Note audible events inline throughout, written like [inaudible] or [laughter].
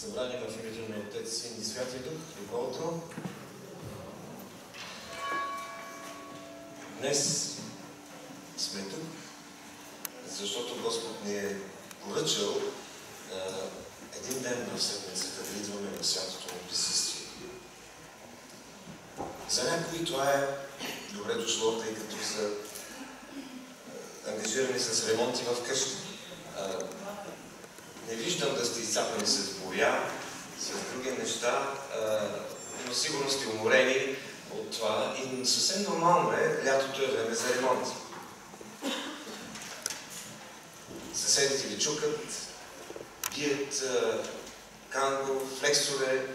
събрание в името на Отец, Син и Святия Дух. Добро утро! Днес сме тук, защото Господ ни е поръчал а, един ден в седмицата да идваме в святото му присъствие. За някои това е добре дошло, тъй като са ангажирани с ремонти в къщи. Не виждам да сте изцапани с боря, с други неща, но сигурно сте уморени от това и съвсем нормално е, лятото е време за ремонт. Съседите ви чукат, бият канго, флексове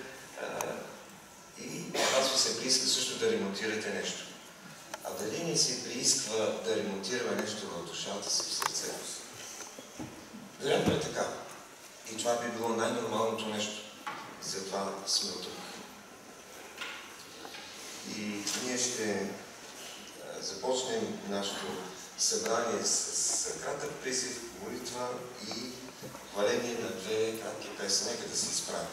и вас ви се прииска също да ремонтирате нещо. А дали ни се приисква да ремонтираме нещо в душата си, в сърцето си? Вероятно е така. И това би било най-нормалното нещо. Затова сме тук. И ние ще започнем нашето събрание с, кратък призив, молитва и хваление на две кратки песни. Нека да се изправим.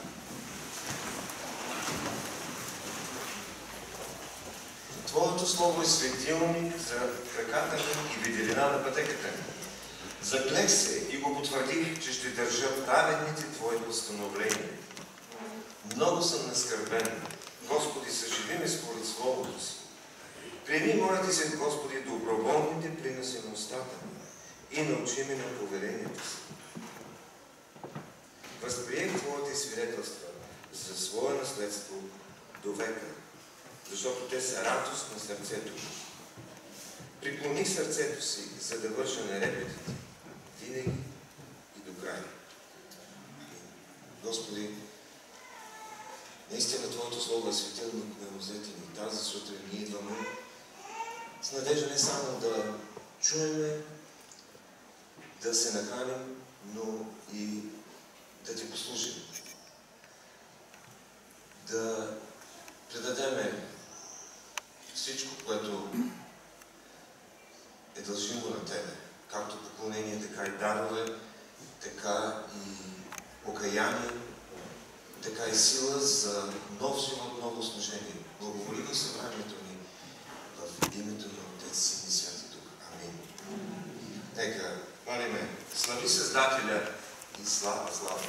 Твоето Слово е светилник за краката ми и виделина на пътеката ми. Заклех се и го потвърдих, че ще държа праведните Твои постановления. Много съм наскърбен. Господи, съживи ме според Словото си. Приеми моите се, Господи, доброволните приноси на устата ми и научи ме на поведението си. Възприех Твоите свидетелства за свое наследство до века, защото те са радост на сърцето ми. Приклоних сърцето си, за да върша нерепетите, винаги и до края. Господи, наистина Твоето Слово е светилник на розете ни. Тази сутрин ние идваме с надежда не само да чуеме, да се нахраним, но и да Ти послужим. Да предадеме всичко, което е дължимо на Тебе, както поклонение, така и дарове, така и покаяние, така и сила за нов живот, ново служение. Благоволи на събранието ни в името на Отец, Син и Святи Дух. Амин. Нека молиме, слави Създателя и слава, слава.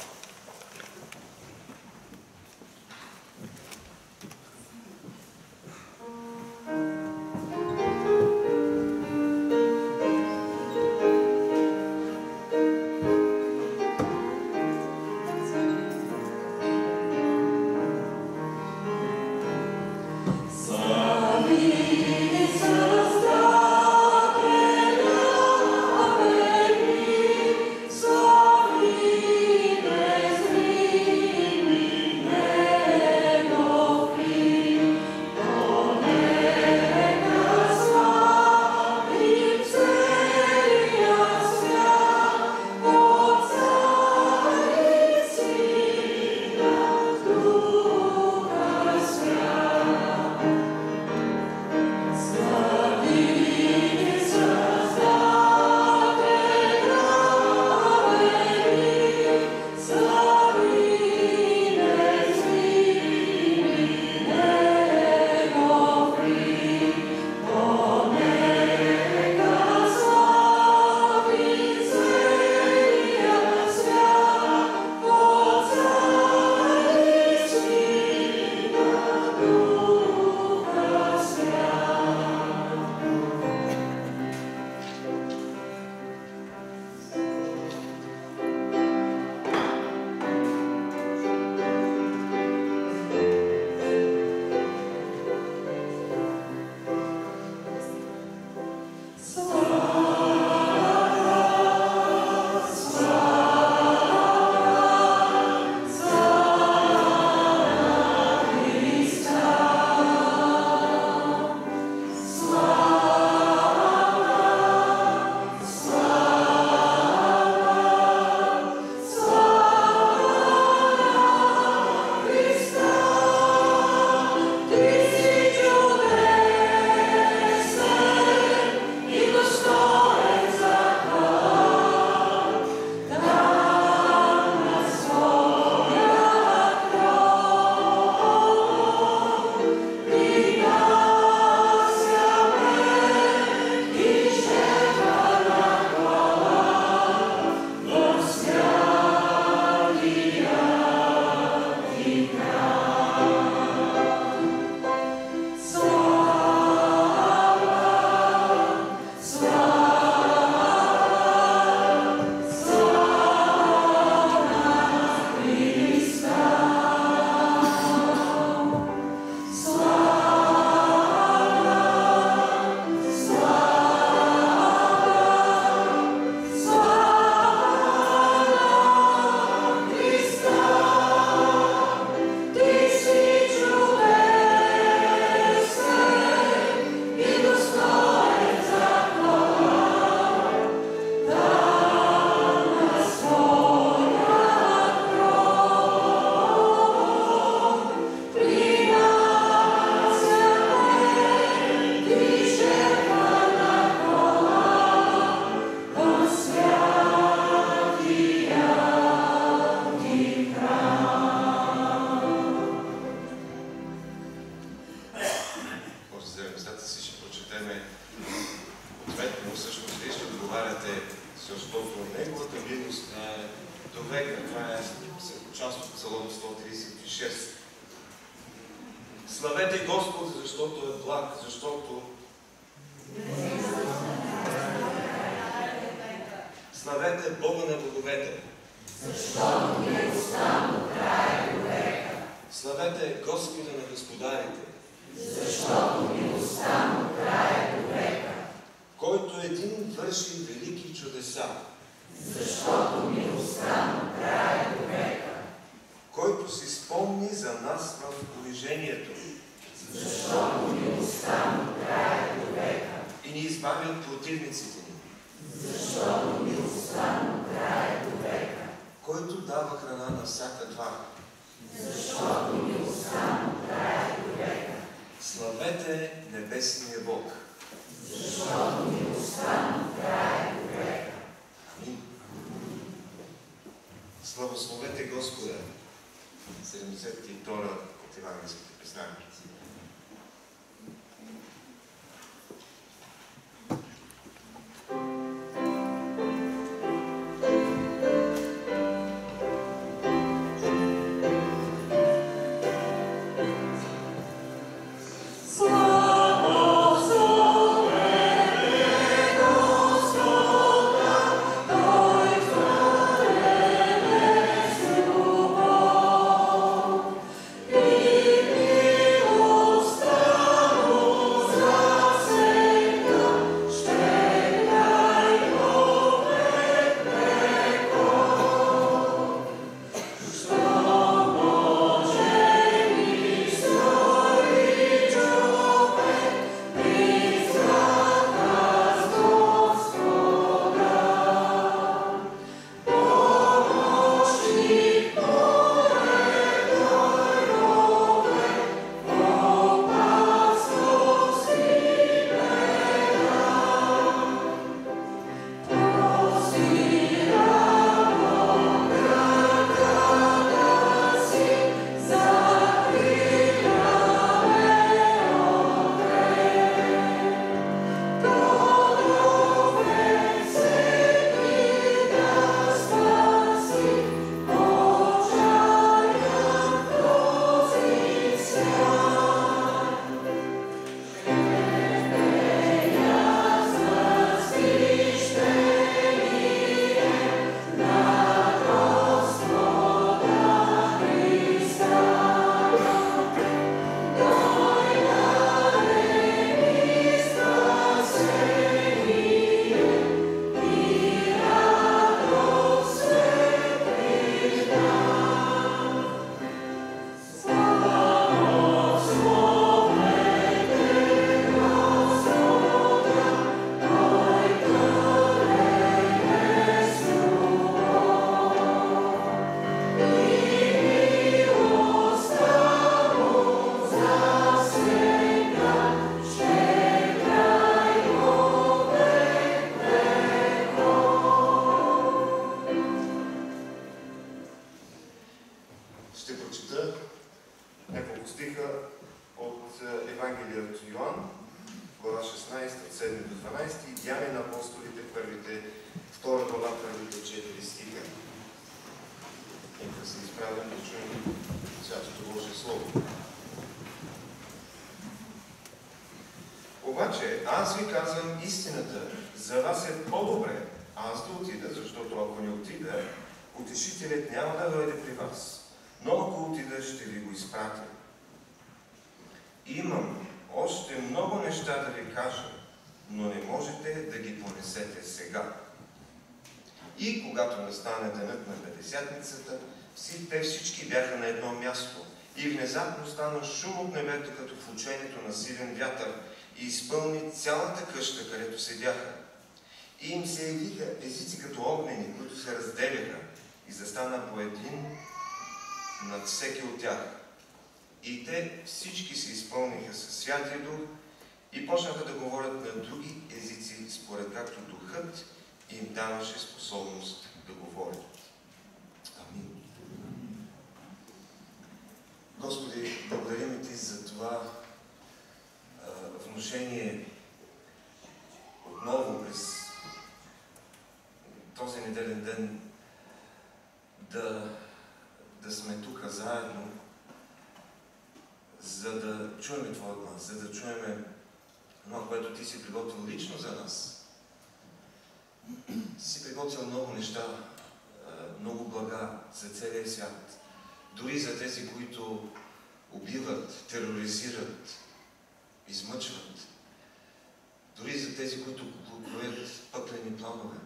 пеенето на силен вятър и изпълни цялата къща, където седяха. И им се явиха езици като огнени, които се разделяха и застана по един над всеки от тях. И те всички се изпълниха със Святия Дух и почнаха да говорят на други езици, според както Духът им даваше способност да говорят. Амин. Господи, благодарим Ти за това внушение отново през този неделен ден да, да сме тук заедно, за да чуем Твоя глас, за да чуем това, което Ти си приготвил лично за нас. Си приготвил много неща, много блага за целия свят. Дори за тези, които убиват, тероризират, измъчват. Дори за тези, които кроят пъклени планове.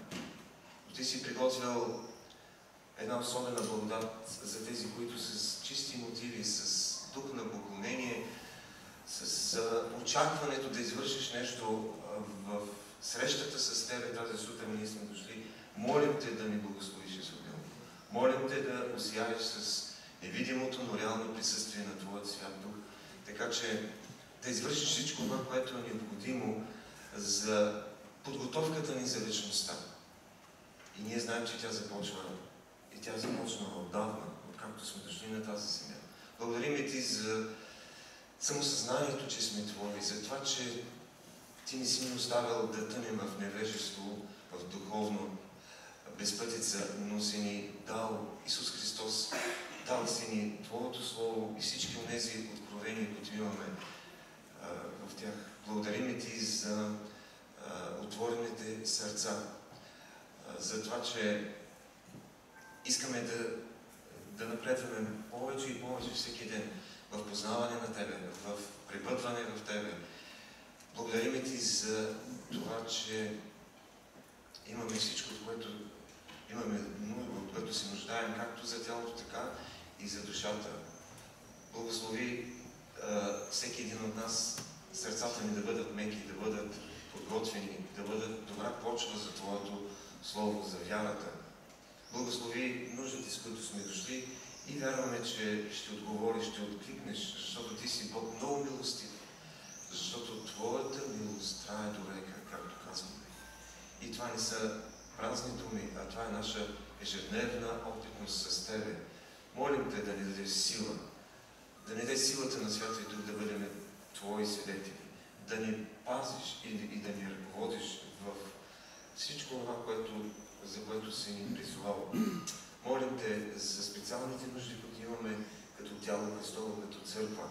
Ти си приготвил една особена благодат за тези, които с чисти мотиви, с дух на поклонение, с очакването да извършиш нещо в срещата с Тебе тази сутрин ние сме дошли. Молим Те да ни благословиш, Исудил. Молим Те да осияеш с невидимото, но реално присъствие на Твоят свят дух. Така че да извършиш всичко това, което е необходимо за подготовката ни за вечността. И ние знаем, че тя започва и тя започна отдавна, откакто сме дошли на тази земя. Благодарим и Ти за самосъзнанието, че сме Твои, за това, че Ти не си ни оставил да тънем в невежество, в духовно безпътица, но си ни дал Исус Христос, дал си ни Твоето Слово и всички от тези откровения, които имаме в тях. Благодарим Ти за а, отворените сърца, а, за това, че искаме да, да напредваме повече и повече всеки ден в познаване на Тебе, в пребъдване в Тебе. Благодарим Ти за това, че имаме всичко, което имаме от което се нуждаем, както за тялото, така и за душата. Благослови а, всеки един от нас, сърцата ни да бъдат меки, да бъдат подготвени, да бъдат добра почва за Твоето Слово, за вярата. Благослови нуждите, с които сме дошли и вярваме, че ще отговориш, ще откликнеш, защото Ти си Бог много милостив, защото Твоята милост трае до река, както казваме. И това не са празни думи, а това е наша ежедневна опитност с Тебе. Молим Те да ни дадеш сила, да ни даде силата на Святия Дух да бъдем Твои свидетели, да ни пазиш и, и да ни ръководиш в всичко това, което, за което си ни призовал. Молим Те за специалните нужди, които имаме като тяло Христово, като църква.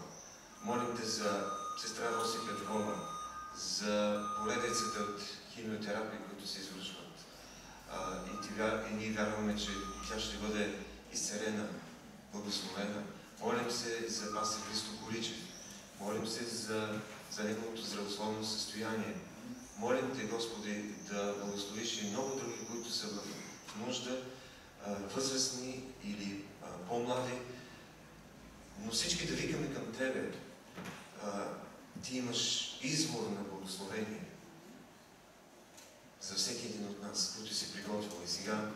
Молим Те за сестра Роси Петрова, за поредицата от химиотерапии, които се извършват. А, и, ти, и ние вярваме, че тя ще бъде изцелена, благословена. Молим се за пастор Христо Коричев. Молим се за, за неговото здравословно състояние. Молим Те, Господи, да благословиш и много други, които са в нужда, възрастни или по-млади, но всички да викаме към Тебе. Ти имаш извор на благословение за всеки един от нас, който си приготвил. И сега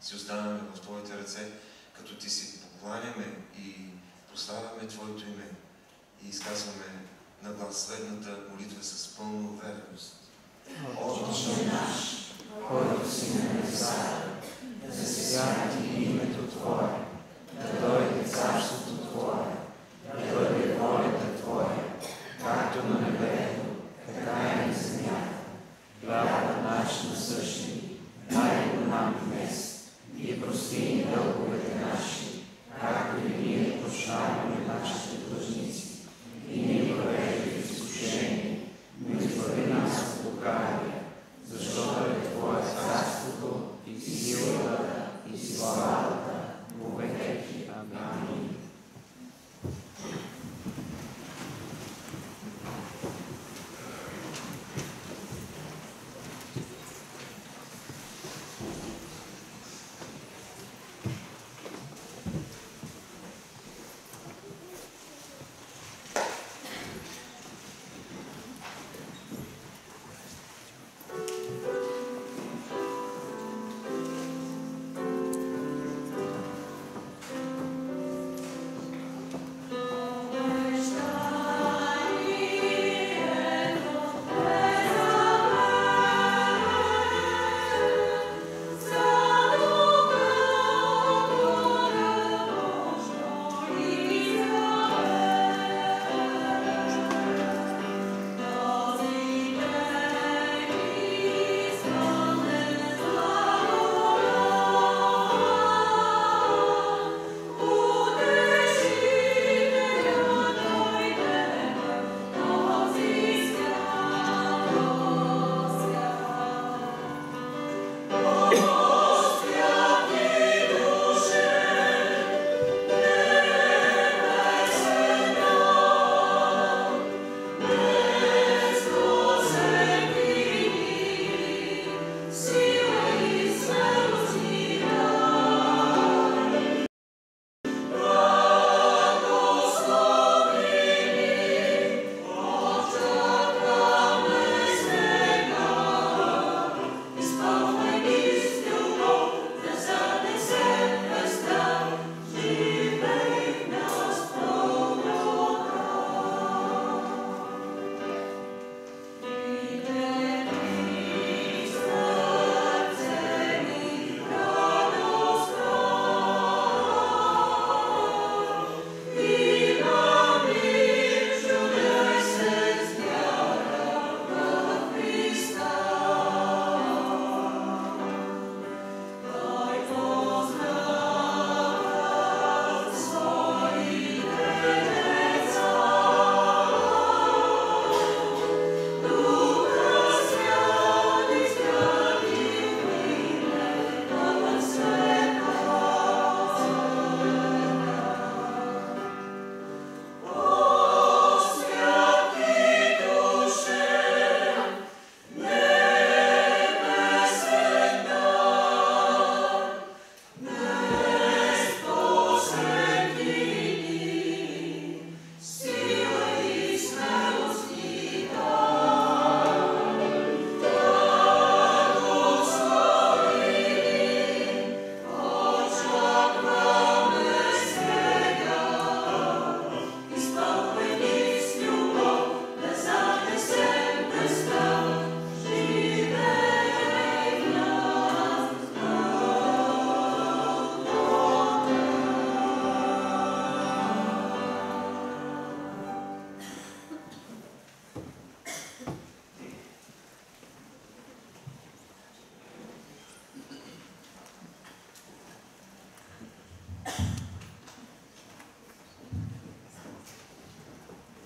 си оставяме в Твоите ръце, като Ти си покланяме и прославяме Твоето име и изказваме на глас следната молитва с пълна увереност. Отче наш, който си на небесата, да се святи името Твое, да дойде царството Твое, да бъде волята Твоя, както на небето, така и на земята. Хляба наш насъщни, дай го нам днес и прости ни дълговете наши, както и ние прощаваме нашите длъжници и ни провежда изкушение, но избави нас от лукавия, защото е Твое царството и силата и славата?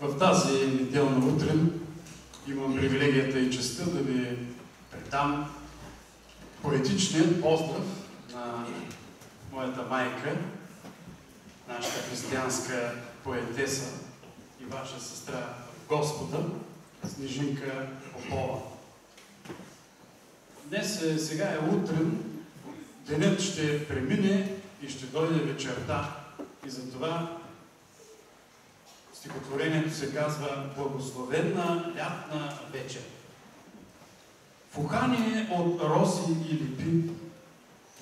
В тази неделна утрин имам привилегията и честа да ви предам поетичният поздрав на моята майка, нашата християнска поетеса и ваша сестра Господа, Снежинка Попова. Днес е, сега е утрин, денят ще премине и ще дойде вечерта. И затова стихотворението се казва Благословенна лятна вечер. В ухание от роси и липи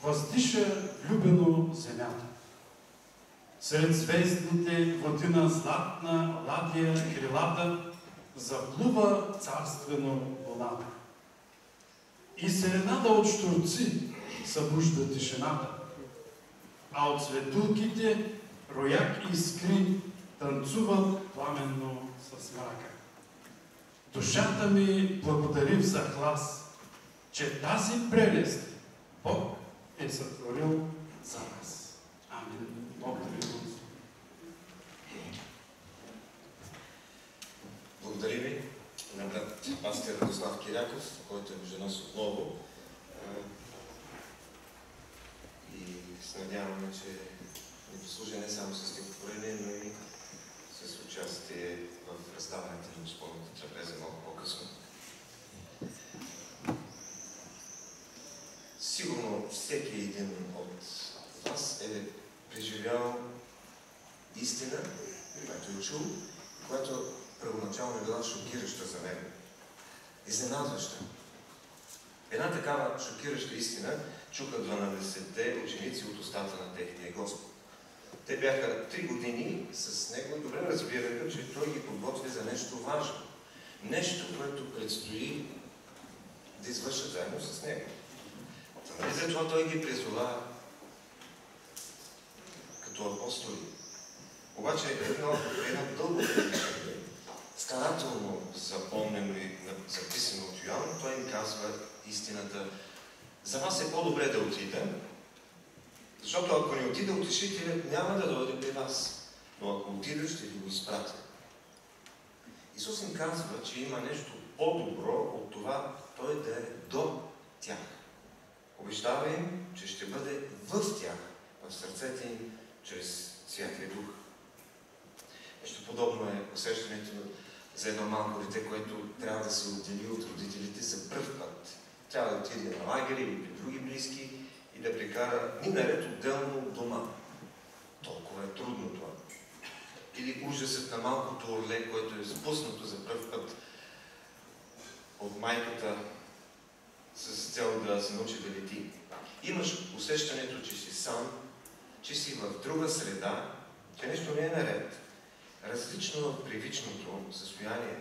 въздиша любено земята. Сред звездните водина златна ладия крилата заплува царствено луната. И серенада от штурци събужда тишината, а от светулките рояк искри танцуват пламенно с мрака. Душата ми благодари в захлас, че тази прелест Бог е сътворил за нас. Амин. Да ви. Благодаря ви на брат пастир Радослав Киряков, който е между нас отново. И се надяваме, че ни послужи не само с стихотворение, но и участие в раздаването на Господната трапеза малко по-късно. Сигурно всеки един от вас е преживял истина, която е чул, която първоначално е била шокираща за него. Изненадваща. Една такава шокираща истина чуха 12-те ученици от устата на техния Господ. Те бяха три години с него и добре разбираха, че той ги подготвя за нещо важно. Нещо, което предстои да извършат заедно с него. Нали затова той ги призова като апостоли. Обаче едно, едно дълго приличане, старателно запомнено и записано от Йоан, той им казва истината. За вас е по-добре да отида, защото ако не отида, утешителят няма да дойде при вас. Но ако отида, ще ви го изпратя. Исус им казва, че има нещо по-добро от това той да е до тях. Обещава им, че ще бъде в тях, в сърцете им, чрез Святия Дух. Нещо подобно е усещането за едно малко дете, което трябва да се отдели от родителите за пръв път. Трябва да отиде на лагери или при други близки и да прекара ни наред отделно от дома. Толкова е трудно това. Или ужасът на малкото орле, което е спуснато за пръв път от майката с цел да се научи да лети. Имаш усещането, че си сам, че си в друга среда, че нещо не е наред, различно от привичното състояние,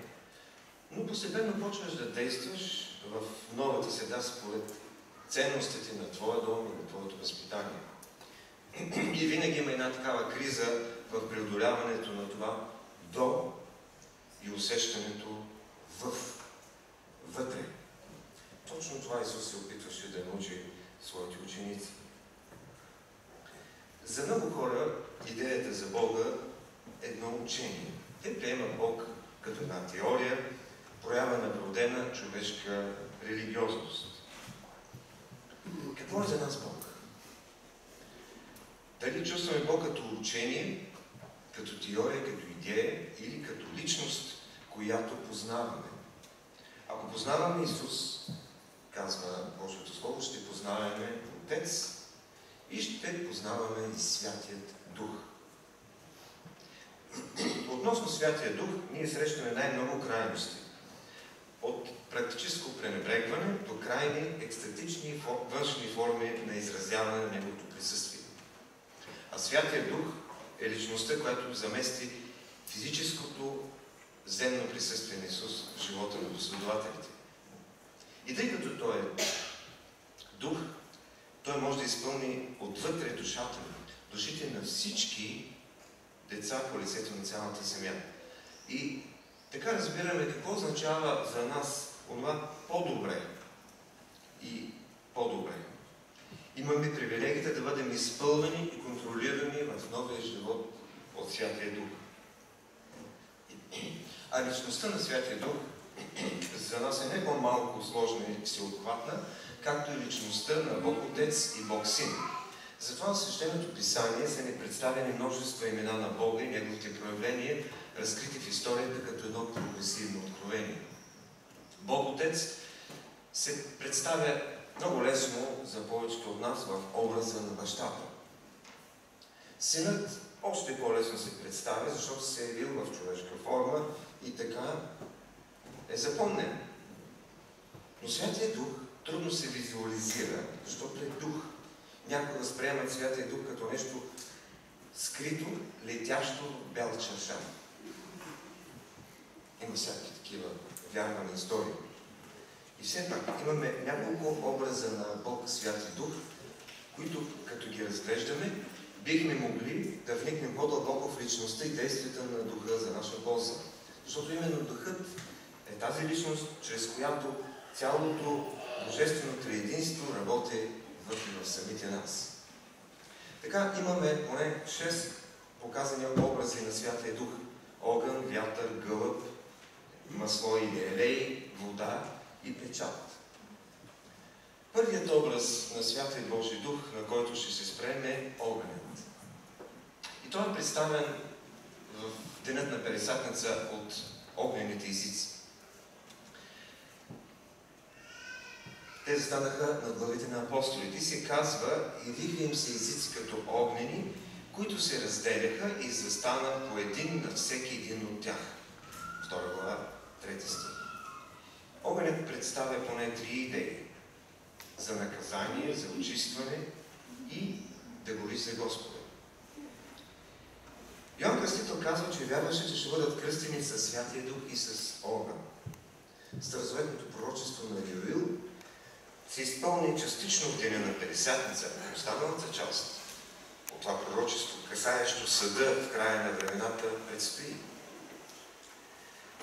но постепенно почваш да действаш в новата среда според ценностите на твоя дом и на твоето възпитание. И винаги има една такава криза в преодоляването на това до и усещането в, вътре. Точно това Исус се опитваше да научи своите ученици. За много хора идеята за Бога е едно учение. Те приемат Бог като една теория, проява на вродена човешка религиозност. Какво е за нас Бог? Дали чувстваме Бог като учение, като теория, като идея или като личност, която познаваме? Ако познаваме Исус, казва Божието Слово, ще познаваме Отец и ще познаваме и Святият Дух. Относно Святия Дух, ние срещаме най-много крайности. От практическо пренебрегване до крайни екстатични външни форми на изразяване на Неговото присъствие. А Святия Дух е личността, която замести физическото земно присъствие на Исус в живота на последователите. И тъй като Той е Дух, Той може да изпълни отвътре душата душите на всички деца по лицето на цялата земя. И така разбираме какво означава за нас това по-добре и по-добре. Имаме привилегията да бъдем изпълнени и контролирани в новия живот от Святия Дух. А личността на Святия Дух за нас е не по-малко сложна и всеобхватна, както и личността на Бог Отец и Бог Син. Затова в Свещеното Писание са ни представени множество имена на Бога и Неговите проявления, разкрити в историята като едно прогресивно откровение. Бог Отец се представя много лесно за повечето от нас в образа на бащата. Синът още по-лесно се представя, защото се е явил в човешка форма и така е запомнен. Но Святия Дух трудно се визуализира, защото е дух. Някои възприемат Святия Дух като нещо скрито, летящо бял чаршан. Има всякакви такива вярвани истории. И все пак имаме няколко образа на Бог Святи Дух, които като ги разглеждаме, бихме могли да вникнем по-дълбоко в личността и действията на Духа за наша полза. Защото именно Духът е тази личност, чрез която цялото Божествено триединство работи вътре в самите нас. Така имаме поне 6 показани образи на Святия Дух. Огън, вятър, гълъб, масло или елей, вода и печат. Първият образ на Святия Божий Дух, на който ще се спрем е огънят. И той е представен в денят на Пересатница от огнените езици. Те застанаха над главите на апостолите и се казва, и виха им се езици като огнени, които се разделяха и застана по един на всеки един от тях. Втора глава, трети стих. Огънят представя поне три идеи. За наказание, за очистване и да гори за Господа. Йоан Кръстител казва, че вярващите ще бъдат кръстени с Святия Дух и с огън. Старозаветното пророчество на Юил се изпълни частично в деня на Петдесятница, останалата част от това пророчество, касаещо съда в края на времената, предстои.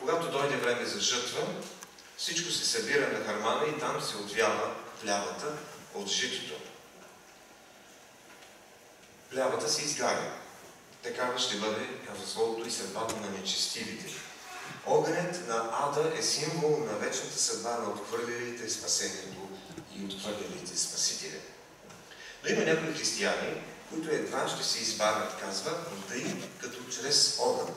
Когато дойде време за жътва, всичко се събира на хармана и там се отвява плявата от житото. Плявата се изгаря. Такава ще бъде, Словото, и съдбата на нечестивите. Огънят на ада е символ на вечната съдба на отхвърлилите спасението и отхвърлилите спасителя. Но има някои християни, които едва ще се избавят, казва, но тъй като чрез огън.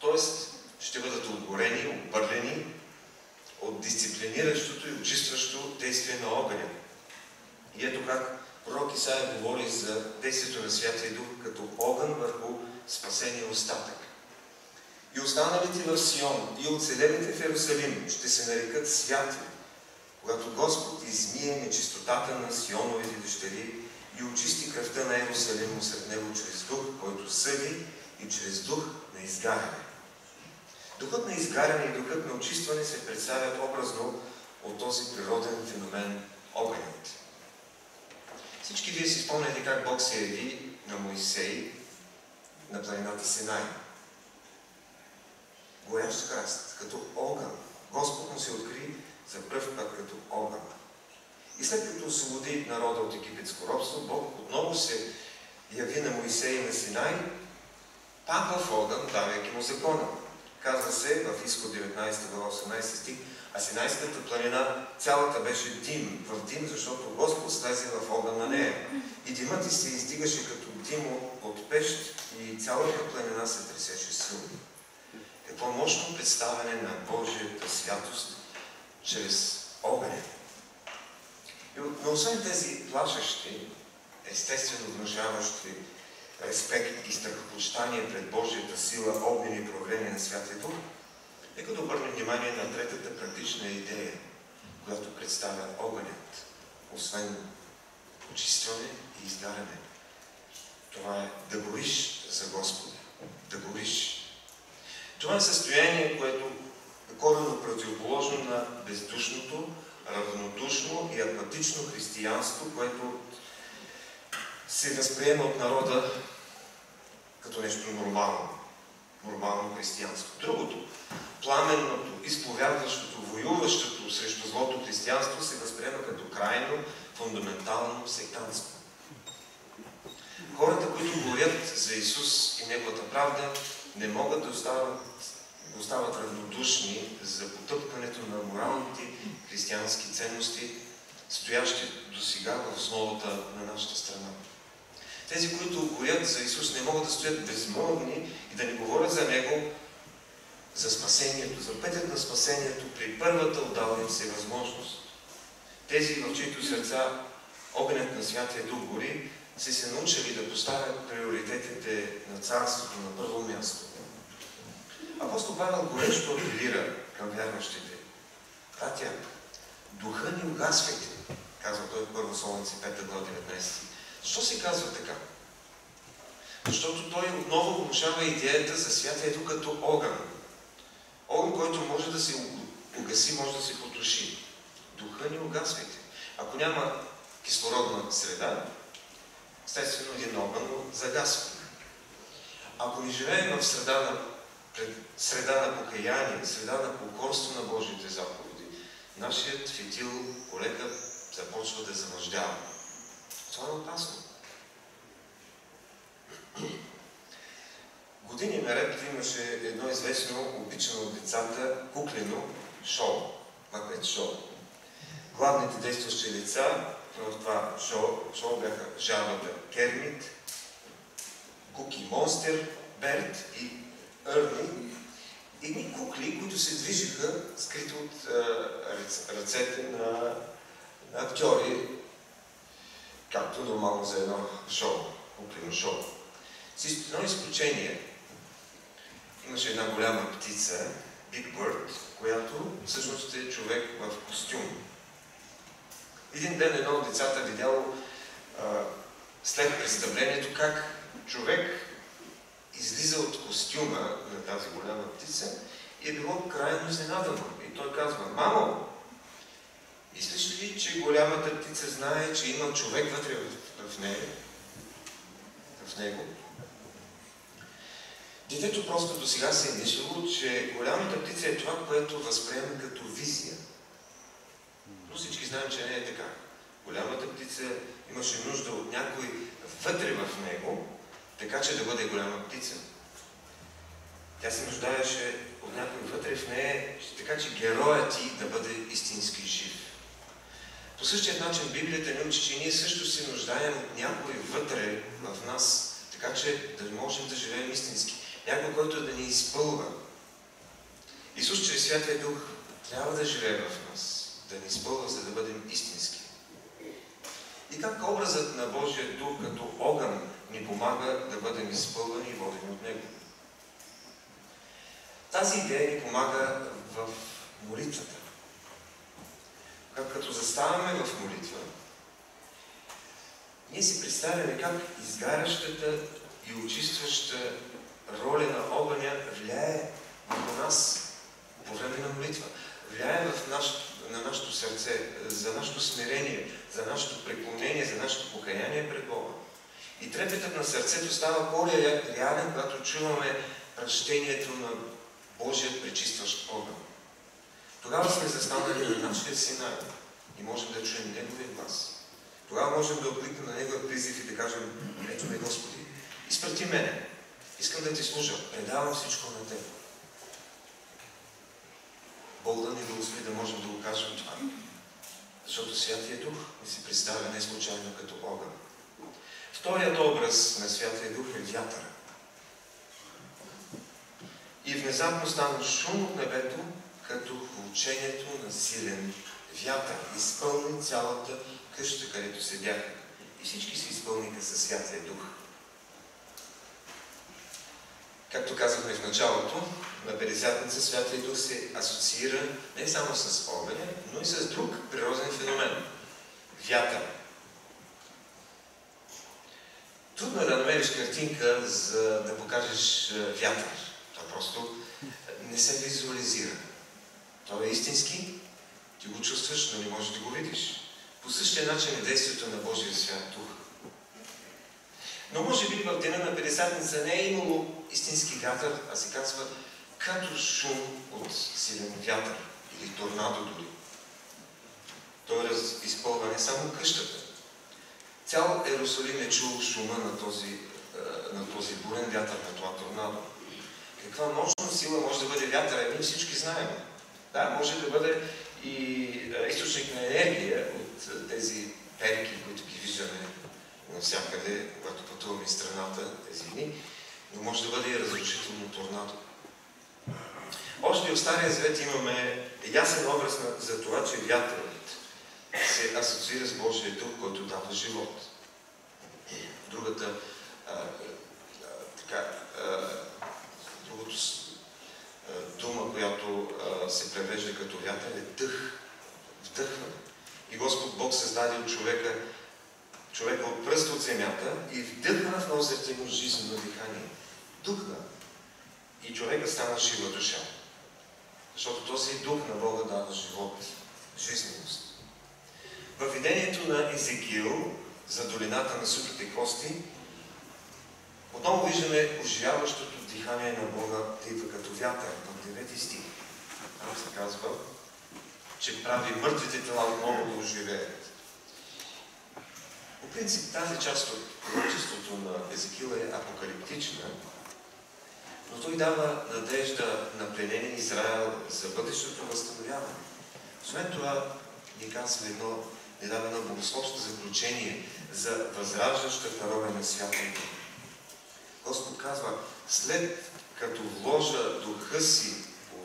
Тоест, ще бъдат отгорени, обърлени от дисциплиниращото и очистващо действие на огъня. И ето как пророк Исаия говори за действието на Святия Дух като огън върху спасения остатък. И останалите в Сион и оцелелите в Иерусалим ще се нарекат святи, когато Господ измие нечистотата на Сионовите дъщери и очисти кръвта на Иерусалим сред него чрез дух, който съди и чрез дух на изгаряне. Духът на изгаряне и духът на очистване се представят образно от този природен феномен огънят. Всички вие си спомняте как Бог се яви на Моисей на планината Синай. Горящ храст, като огън. Господ му се откри за пръв път като огън. И след като освободи народа от египетско робство, Бог отново се яви на Моисей на Синай, пак в огън, давайки му закона. Казва се в Изход 19 глава 18 стих, а Синайската планина цялата беше дим, в дим, защото Господ слезе в огън на нея. И димът ти се издигаше като дим от пещ и цялата планина се тресеше силно. Какво мощно представяне на Божията святост чрез огъня. Но освен тези плашещи, естествено внушаващи респект и страхопочитание пред Божията сила, огнени проявления на Святия Дух, нека да обърнем внимание на третата практична идея, която представя огънят, освен почистване и изгаряне. Това е да гориш за Господа, да гориш. Това е състояние, което е коренно противоположно на бездушното, равнодушно и апатично християнство, което се възприема от народа като нещо нормално. Нормално християнство. Другото, пламенното, изповядващото, воюващото срещу злото християнство се възприема като крайно, фундаментално сектантство. Хората, които горят за Исус и Неговата правда, не могат да остават остават равнодушни за потъпкането на моралните християнски ценности, стоящи до сега в основата на нашата страна. Тези, които горят за Исус, не могат да стоят безмолвни и да не говорят за Него, за спасението, за пътят на спасението при първата отдала им се възможност. Тези, в чието сърца огънят на Святия Дух гори, са се научили да поставят приоритетите на царството на първо място. Апостол Павел горещо апелира към вярващите. Братя, духа ни угасвайте, казва той в Първо Солонци 5 глава 19. Защо се казва така? Защото той отново внушава идеята за Святия Дух като огън. Огън, който може да се угаси, може да се потуши. Духа ни угасвайте. Ако няма кислородна среда, естествено един огън го загасва. Ако не живеем в среда на, среда на покаяние, среда на покорство на Божиите заповеди, нашият фитил полека започва да завъждява. Това е опасно. Години наред имаше едно известно, обичано от децата, куклено шоу. Макбет шоу. Главните действащи лица в това шоу, шоу бяха жабата Кермит, Куки Монстер, Берт иЪрни. Едни кукли, които се движиха скрити от ръцете на, на актьори, както нормално за едно шоу, куклено шоу. С едно изключение имаше една голяма птица, Big Bird, която всъщност е човек в костюм. Един ден едно от децата видяло след представлението как човек излиза от костюма на тази голяма птица и е било крайно изненадано. И той казва, мамо, мислиш ли, че голямата птица знае, че има човек вътре в, в нея? В него? Детето просто до сега се е мислило, че голямата птица е това, което възприема като визия. Но всички знаем, че не е така. Голямата птица имаше нужда от някой вътре в него, така че да бъде голяма птица. Тя се нуждаеше от някой вътре в нея, така че героят ти да бъде истински жив. По същия начин Библията ни учи, че ние също се нуждаем от някой вътре в нас, така че да можем да живеем истински. Някой, който да ни изпълва. Исус чрез Святия Дух трябва да живее в нас, да ни изпълва, за да бъдем истински. И как образът на Божия Дух като огън ни помага да бъдем изпълвани и водени от Него. Тази идея ни помага в молитвата. Като заставаме в молитва, ние си представяме как изгарящата и очистваща роля на огъня влияе върху нас по време на молитва. Влияе в нашото, на нашето сърце, за нашето смирение, за нашето преклонение, за нашето покаяние пред Бога. И трепетът на сърцето става по-реален, когато чуваме пръщението на Божият пречистващ огън. Тогава сме застанали на нашия Синай и можем да чуем Неговия глас. Тогава можем да откликнем на Неговия призив и да кажем, ето ме Господи, изпрати мене, искам да ти служа, предавам всичко на Теб. Бог да ни благослови да можем да го кажем това. Защото Святия Дух ни се представя не случайно като огън. Вторият образ на Святия Дух е вятъра. И внезапно стана шум от небето, като учението на силен вятър. Изпълни цялата къща, където се бяха. И всички се изпълниха със Святия Дух. Както казахме в началото, на Петдесятница Святия Дух се асоциира не само с огъня, но и с друг природен феномен – вятър. Трудно е да намериш картинка, за да покажеш вятър. Това просто не се визуализира. Това е истински, ти го чувстваш, но не можеш да го видиш. По същия начин е действието на Божия свят Дух. Но може би в деня на Петдесятница не е имало истински вятър, а се казва като шум от силен вятър или торнадо дори. Той изпълва не само къщата. Цял Ерусалим е чул шума на този, на този бурен вятър, на това торнадо. Каква мощна сила може да бъде вятъра? Ние всички знаем. Да, може да бъде и а, източник на енергия от а, тези перки, които ги виждаме навсякъде, когато пътуваме из страната тези дни, но може да бъде и разрушително торнадо. Още и в Стария Завет имаме ясен образ за това, че вятърът се асоциира с Божия дух, който дава живот. Другата а, а, така, а, другото дума, която се превежда като вятър е дъх. Вдъхване. И Господ Бог създаде от човека човека от пръст от земята и вдъхна в нозете му жизнено дихание. Духна. И човека стана жива душа. Защото този дух на Бога дава живот, жизненост. В видението на Езекил за долината на сухите кости отново виждаме оживяващото дихание на Бога да идва като вятър в 9 стих. Там се казва, че прави мъртвите тела отново да оживеят. По принцип тази част от пророчеството на Езекил е апокалиптична, но той дава надежда на пленения Израел за бъдещото възстановяване. Освен това, ни казва едно, ни дава едно богословско заключение за възраждащата роля на Дух. Господ казва, след като вложа духа си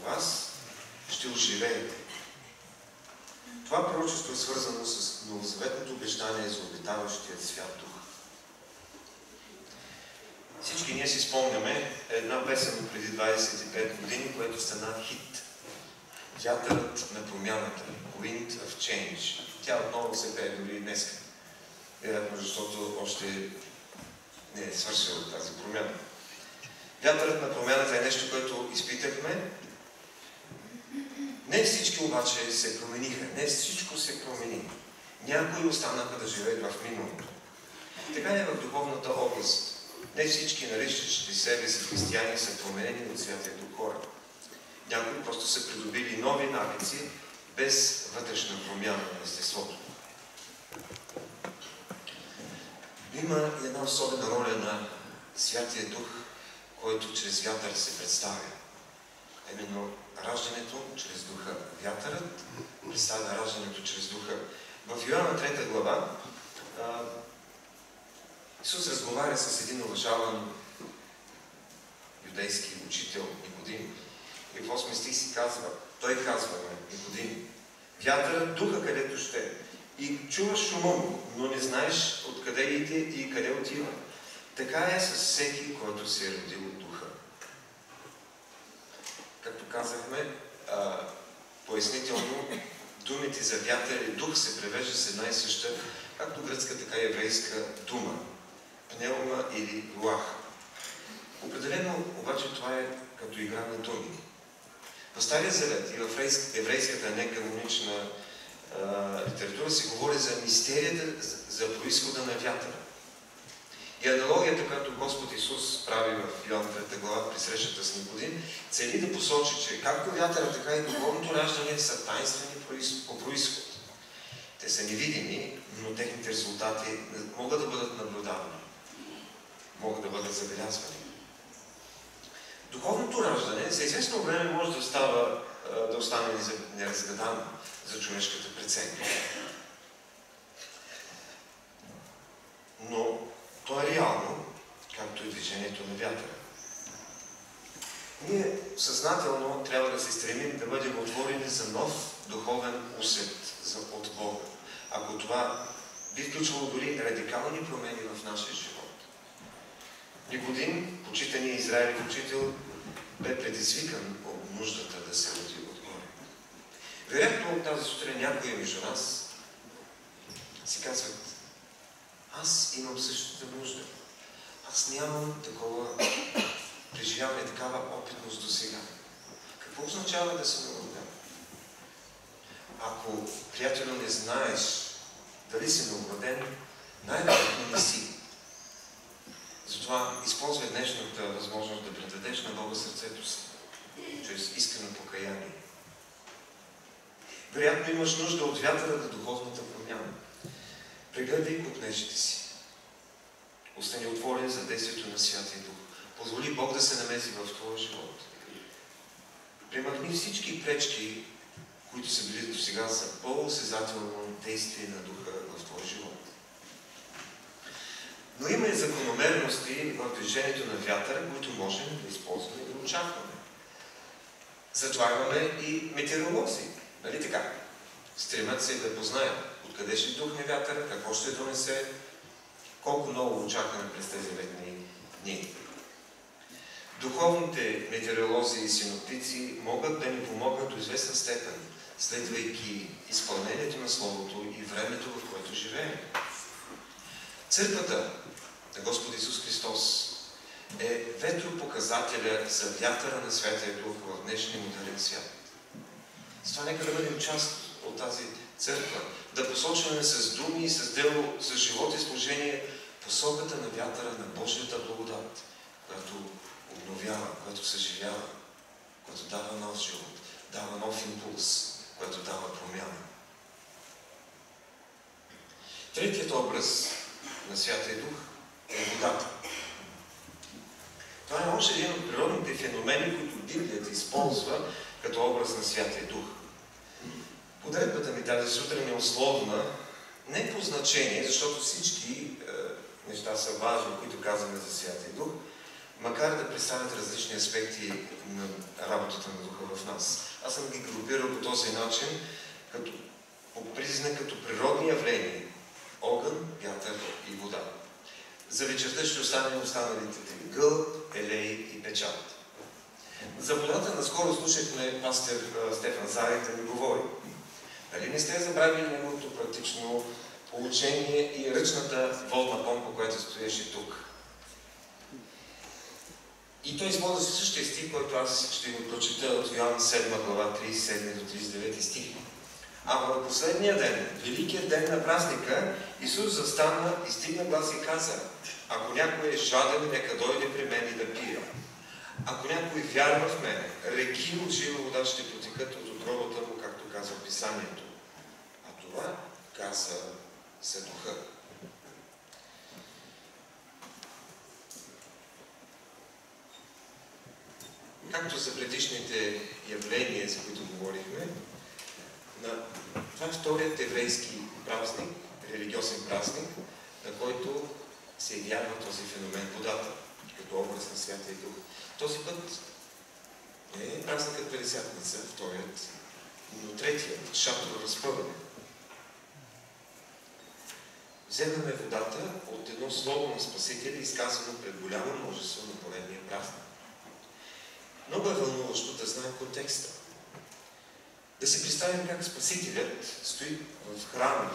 вас, ще оживеете. Това пророчество е свързано с новозаветното обещание за обитаващия свят дух. Всички ние си спомняме една песен от преди 25 години, която стана хит. Вятърът на промяната. Wind of Change. Тя отново се пее дори и днес. Вероятно, защото още не е свършила тази промяна. Вятърът на промяната е нещо, което изпитахме. Не всички обаче се промениха. Не всичко се промени. Някои останаха да живеят в миналото. Така е в духовната област. Не всички наричащи себе си християни са променени от Святия Дух хора. Някои просто са придобили нови навици без вътрешна промяна на естеството. Има една особена роля на Святия Дух, който чрез вятър се представя. Именно раждането чрез духа. Вятърът представя раждането чрез духа. В Йоанна 3 глава Исус разговаря с един уважаван юдейски учител Никодим. И в 8 стих си казва, той казва на Никодим, вятърът духа където ще и чуваш шума му, но не знаеш откъде иде и къде отива. Така е с всеки, който се е родил. Както казахме, а, пояснително, думите за вятър и дух се превежда с една и съща, както гръцка, така и еврейска дума. Пневма или руах. Определено, обаче, това е като игра на думи. В Стария Завет и в еврейската неканонична литература се говори за мистерията, за происхода на вятъра. И аналогията, която Господ Исус прави в Йоан 3 глава при срещата с Никодим, цели да посочи, че както вятъра, така и духовното раждане са тайнствени по происход. Те са невидими, но техните резултати могат да бъдат наблюдавани, могат да бъдат забелязвани. Духовното раждане за известно време може да, става, да остане неразгадано за човешката преценка. Но то е реално, както и движението на вятъра. Ние съзнателно трябва да се стремим да бъдем отворени за нов духовен усет от Бога. Ако това би включвало дори радикални промени в нашия живот. Никодим, почитания Израилев учител, бе предизвикан от нуждата да се роди отгоре. Вероятно от тази сутрин някои между нас си казват, аз имам същата нужда. Аз нямам такова преживяване, такава опитност до сега. Какво означава да се новороден? Ако, приятелю, не знаеш дали си новороден, най-вероятно не си. Затова използвай днешната възможност да предадеш на Бога сърцето си, чрез искрено покаяние. Вероятно имаш нужда от вятъра на духовната промяна. Прегледай купнежите си. Остани отворен за действието на Святия Дух. Позволи Бог да се намеси в твоя живот. Премахни всички пречки, които са били до сега за по-осезателно действие на духа в твоя живот. Но има и закономерности в движението на вятъра, които можем да използваме и да очакваме. Затова имаме и метеоролози. Нали така? Стремят се да познаят откъде ще духне вятъра, какво ще донесе, колко много очакваме през тези летни дни. Духовните метеоролози и синоптици могат да ни помогнат до известна степен, следвайки изпълнението на Словото и времето, в което живеем. Църквата на Господ Исус Христос е ветропоказателя за вятъра на Святия Дух в днешния модерен свят. Затова нека да бъдем част от тази църква, да посочваме с думи с дело, с живот и служение посоката на вятъра на Божията благодат, която обновява, която съживява, която дава нов живот, дава нов импулс, който дава промяна. Третият образ на Святия Дух е водата. Това е още един от природните феномени, които Библията използва като образ на Святия Дух. Подредбата ми тази сутрин е условна, не по значение, защото всички е, неща са важни, които казваме за Святия Дух, макар да представят различни аспекти на работата на Духа в нас. Аз съм ги групирал по този начин, като по признак като природни явления – огън, вятър и вода. За вечерта ще останем останалите три – гъл, елей и печат. За водата наскоро слушахме пастир Стефан Зарек да ни говори. Дали не сте забравили неговото практично получение и ръчната водна помпа, която стоеше тук? И той използва същия стих, който аз ще го прочета от Йоан 7 глава 37 до 39 стих. А в последния ден, великият ден на празника, Исус застана и стигна глас и каза, ако някой е жаден, нека дойде при мен и да пие. Ако някой вярва в мене, реки от жива вода ще потекат от отробата му, казва Писанието. А това каза за духа. Както за предишните явления, за които говорихме, на... това е вторият еврейски празник, религиозен празник, на който се явява този феномен водата, като образ на Святия Дух. Този път не е празникът Пелесятница, вторият, но третият, шатро разпъване. Вземаме водата от едно слово на Спасителя, изказано пред голямо множество на поредния празник. Много е вълнуващо да знаем контекста. Да си представим как Спасителят стои в храма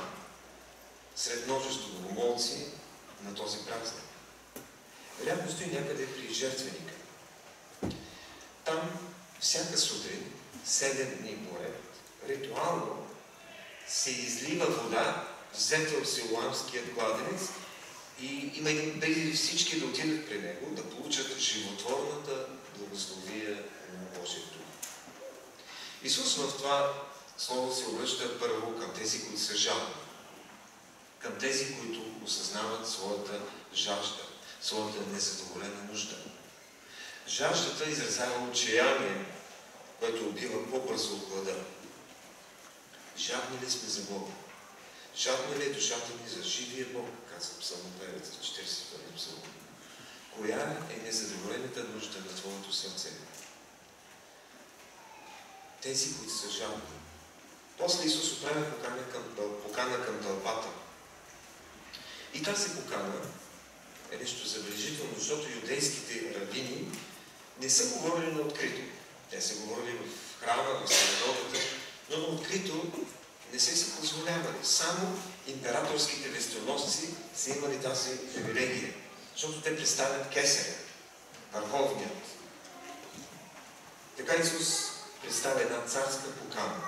сред множество богомолци на този празник. Вероятно стои някъде при жертвеника. Там всяка сутрин, седем дни поред, ритуално се излива вода, взета от силуамският кладенец и има един преди всички да отидат при него, да получат животворната благословия на Божието. Исус в това слово се обръща първо към тези, които са жални. Към тези, които осъзнават своята жажда, своята незадоволена нужда. Жаждата изразява отчаяние, което убива по-бързо от глада. Жадни сме за Бога? Жадна е душата ни за живия Бог, казва псалмопевец в 42 псалм. Коя е незадоволената нужда на твоето сърце? Тези, които са жадни. После Исус отправя покана към, покана към тълпата. И тази покана е нещо забележително, защото юдейските равини не са говорили на открито. Те са говорили в храма, в синагогата, но на открито не се си позволявали. Само императорските вестоносци са имали тази привилегия, защото те представят кесаря, върховният. Така Исус представя една царска покана.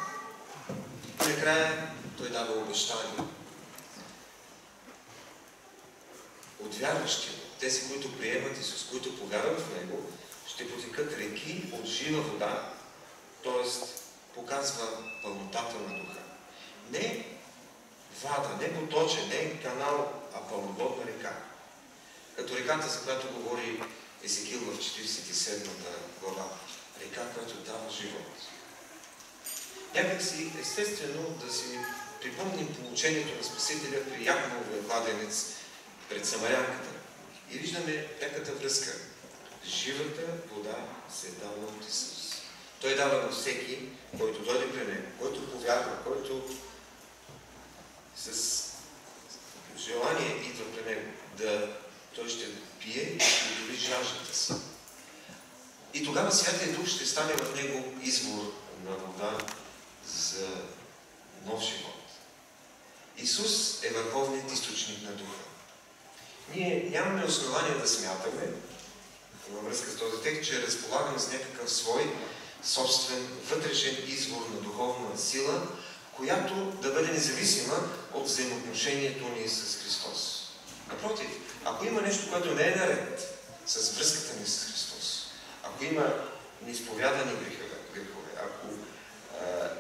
И накрая той дава обещание. От вярващи, тези, които приемат Исус, които повярват в Него, ще потекат реки от жива вода, т.е. показва пълнотата на духа. Не вада, не поточен, не канал, а пълноводна река. Като реката, за която говори Езекил в 47 глава. Река, която дава живот. Някак си естествено да си припомним получението на Спасителя при Якововия кладенец пред Самарянката. И виждаме пряката връзка. Живата вода се дава от Исус. Той дава на всеки, който дойде при него, който повярва, който с желание идва при него, да той ще пие и дори жаждата си. И тогава Святия Дух ще стане в него извор на вода за нов живот. Исус е върховният източник на Духа. Ние нямаме основания да смятаме, във връзка с този текст, че разполагаме с някакъв свой собствен вътрешен извор на духовна сила, която да бъде независима от взаимоотношението ни с Христос. Напротив, ако има нещо, което не е наред с връзката ни с Христос, ако има неизповядани грехове, ако а,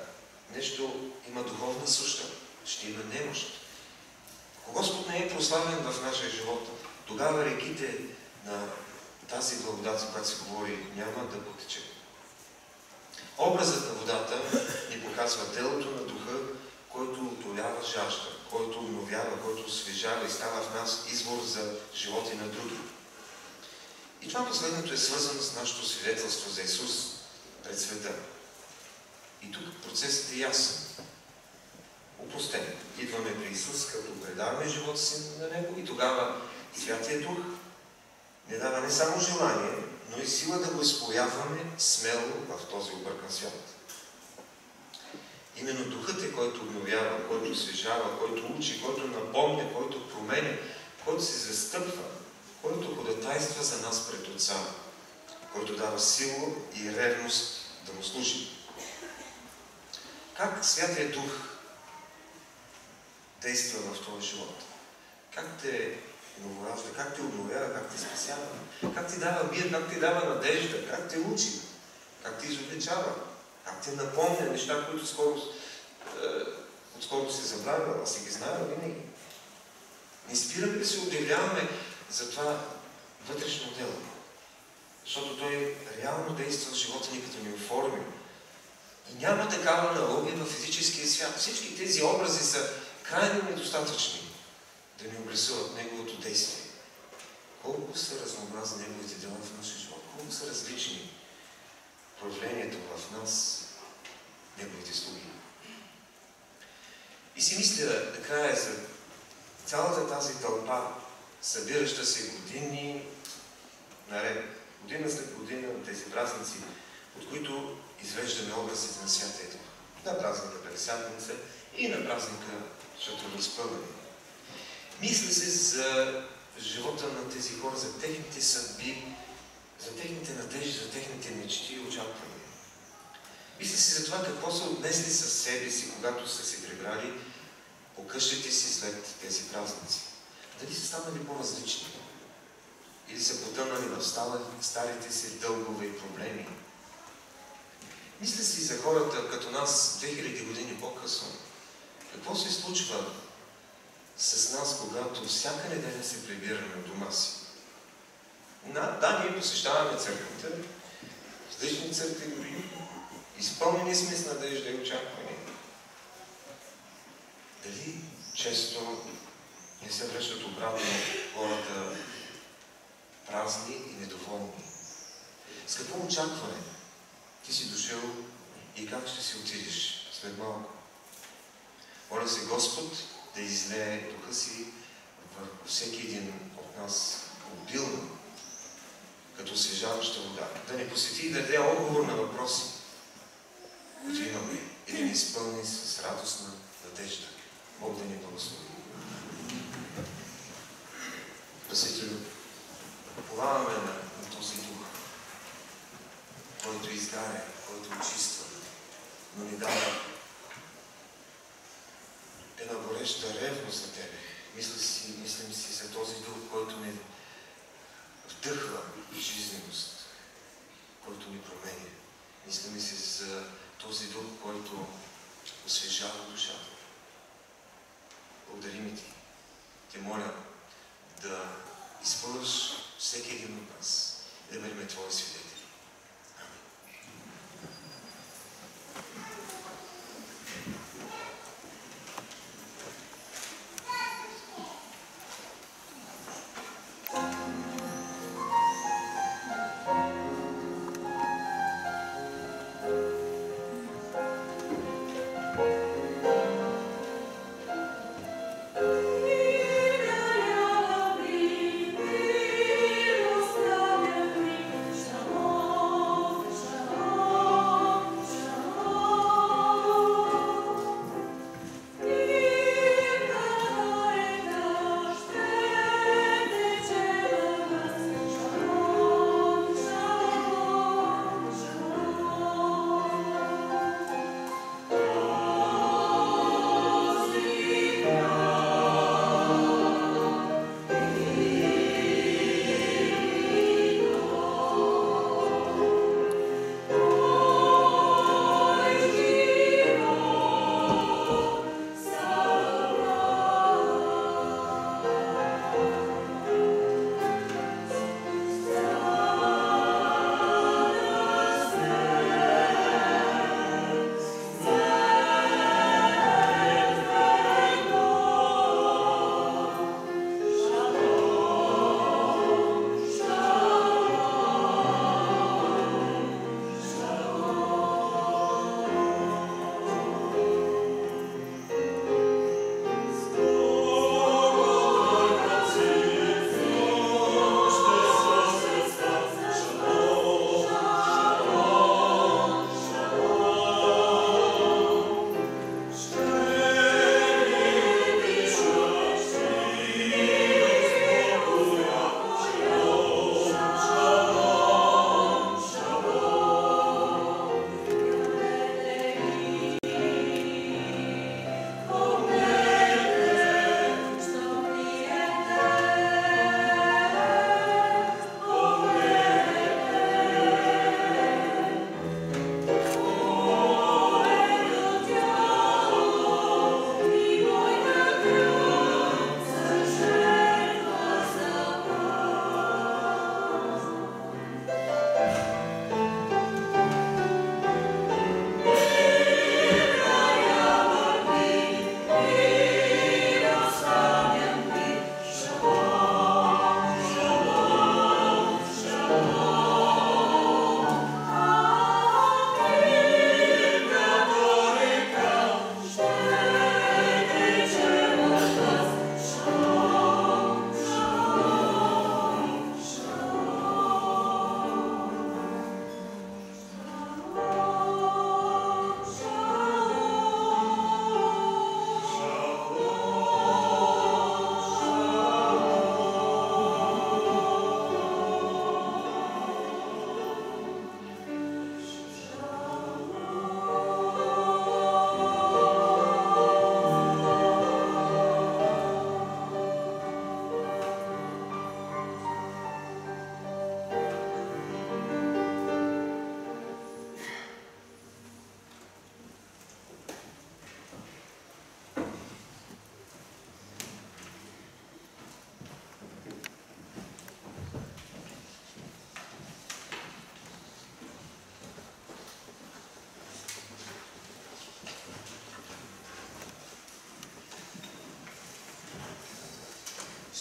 нещо има духовна суща, ще има немощ. Ако Господ не е прославен в нашия живот, тогава реките на тази благодат, за която се говори, няма да потече. Образът на водата ни показва делото на духа, който отолява жажда, който обновява, който освежава и става в нас извор за живота на други. И това последното е свързано с нашето свидетелство за Исус пред света. И тук процесът е ясен. Упростен. Идваме при Исус, като предаваме живота си на Него и тогава Святия Дух не дава не само желание, но и сила да го изповядваме смело в този объркан свят. Именно Духът е, който обновява, който освежава, който учи, който напомня, който променя, който се застъпва, който ходатайства за нас пред Отца, който дава сила и ревност да му служи. Как Святия Дух действа в този живот? Как те новоражда, как те обновява, как те спасява, как ти дава мир, как ти дава надежда, как те учи, как те изобличава, как те напомня неща, които скоро, е, отскоро си забравя, а си ги знае винаги. Не спираме да се удивляваме за това вътрешно дело. Защото той реално действа в живота ни, като ни оформи. И няма такава аналогия в физическия свят. Всички тези образи са крайно недостатъчни да ни обрисуват Неговото действие. Колко са разнообразни Неговите дела в нашия живот, колко са различни проявленията в нас, Неговите слуги. И си мисля накрая за цялата тази тълпа, събираща се години наред, година след година на тези празници, от които извеждаме образите на Святия Дух. На празника Пелесятница и на празника Шатровъзпъване. Мисля се за живота на тези хора, за техните съдби, за техните надежди, за техните мечти и очаквания. Мисля си за това какво са отнесли със себе си, когато са се прибрали по къщите си след тези празници. Дали са станали по-различни? Или са потънали в старите си дългове и проблеми? Мисля си за хората като нас 2000 години по-късно. Какво се случва с нас, когато всяка неделя се прибираме от дома си. Да, да, ние посещаваме църквата, различни църкви дори, изпълнени сме с надежда и очакване. Дали често не се връщат обратно хората празни и недоволни? С какво очакване ти си дошъл и как ще си отидеш след малко? Моля се Господ да излее духа си върху всеки един от нас обилно, като освежаваща вода. Да ни посети и да даде отговор на въпроси, които имаме и да ни изпълни с радостна надежда. Бог да ни благослови. Спасителю, поваваме на, на този дух, който изгаря, който очиства, но ни дава една гореща ревност за Тебе. Мисля си, мислим си за този дух, който ни вдъхва жизненост, който ни променя. Мислим си за този дух, който освежава душата. Благодарим Ти. Те моля да изпълваш всеки един от нас да бъдем Твои свидетели.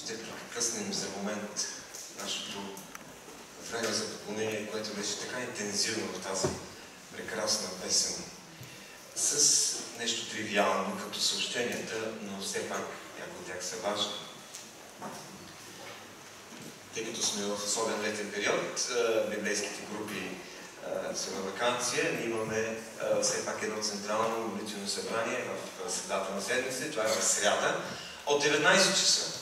Ще прекъснем за момент нашето време за поклонение, което беше така интензивно в тази прекрасна песен, с нещо тривиално, като съобщенията, но все пак някои от тях са важни. Тъй като сме в особен летен период, библейските групи са на вакансия, ние имаме все пак едно централно молитвено събрание в средата на седмица, това е в сряда, от 19 часа.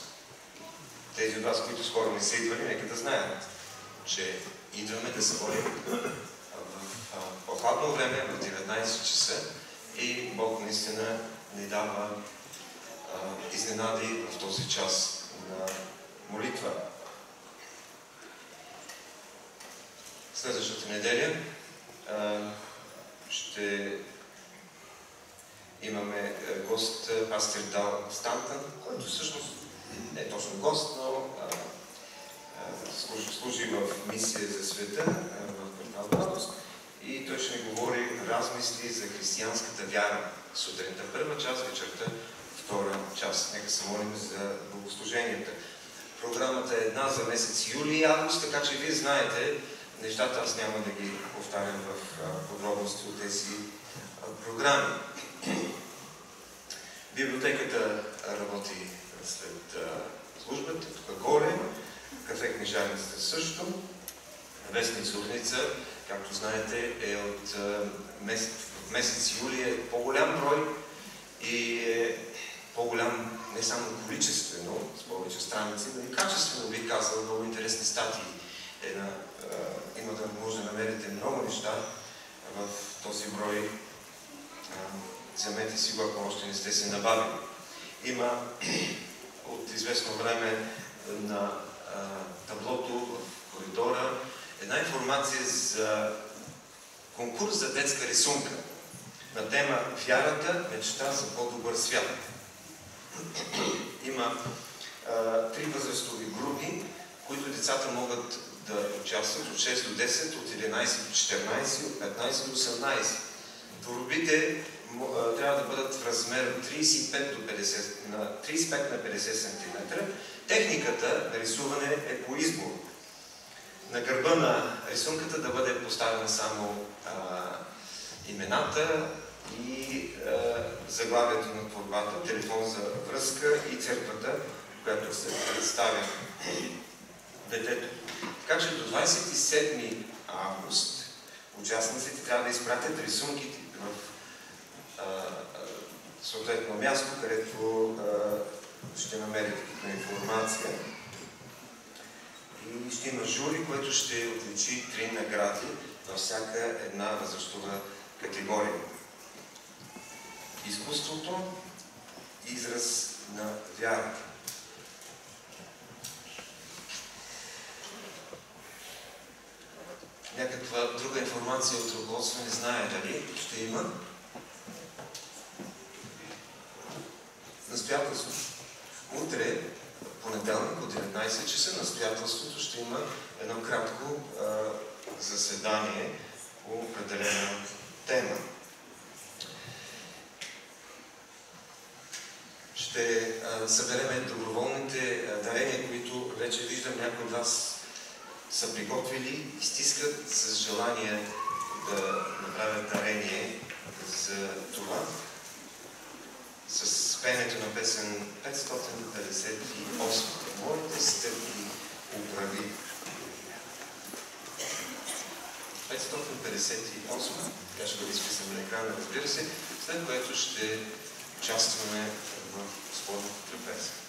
Тези от вас, които скоро не са идвали, нека да знаят, че идваме да се молим в по-хладно време, в 19 часа и Бог наистина ни дава а, изненади в този час на молитва. Следващата неделя а, ще имаме гост пастир Дал Стантън, който всъщност не е точно гост, но а, служи, служи в мисия за света в квартал Радост и той ще ни говори размисли за християнската вяра сутринта първа част, вечерта втора част. Нека се молим за богослуженията. Програмата е една за месец юли и август, така че вие знаете нещата, аз няма да ги повтарям в подробности от тези програми. Библиотеката работи след службата, тук горе, кафе книжарницата също, вестник Сурница, както знаете, е от месец, месец юли е по-голям брой и е по-голям не само количествено, с повече страници, но и качествено бих казал, много интересни статии. Една, е, има да може да намерите много неща в този брой. Вземете си го, ако още не сте се набавили. Има [clears throat] от известно време на таблото в коридора една информация за конкурс за детска рисунка на тема Вярата, мечта за по-добър свят. Има а, три възрастови групи, които децата могат да участват от 6 до 10, от 11 до 14, от 15 до 18. Творбите трябва да бъдат в размер 35, до 50, на 35 на 50 см. Техниката на рисуване е по избор. На гърба на рисунката да бъде поставена само а, имената и а, заглавието на творбата, телефон за връзка и църквата, която се представя детето. Така че до 27 август участниците трябва да изпратят рисунките в съответно място, където ще намерите като информация. И ще има жури, което ще отличи три награди на всяка една възрастова категория. Изкуството, израз на вярата. Някаква друга информация от ръководство не знае дали ще има. настоятелството. Утре, понеделник от 19 часа, настоятелството ще има едно кратко а, заседание по определена тема. Ще а, събереме доброволните дарения, които вече виждам някои от вас са приготвили и стискат с желание да направят дарение за това с пенето на песен 558. Моите стъпки управи. 558. Тя ще бъде изписана на екрана, разбира се, след което ще участваме в Господната трапеза.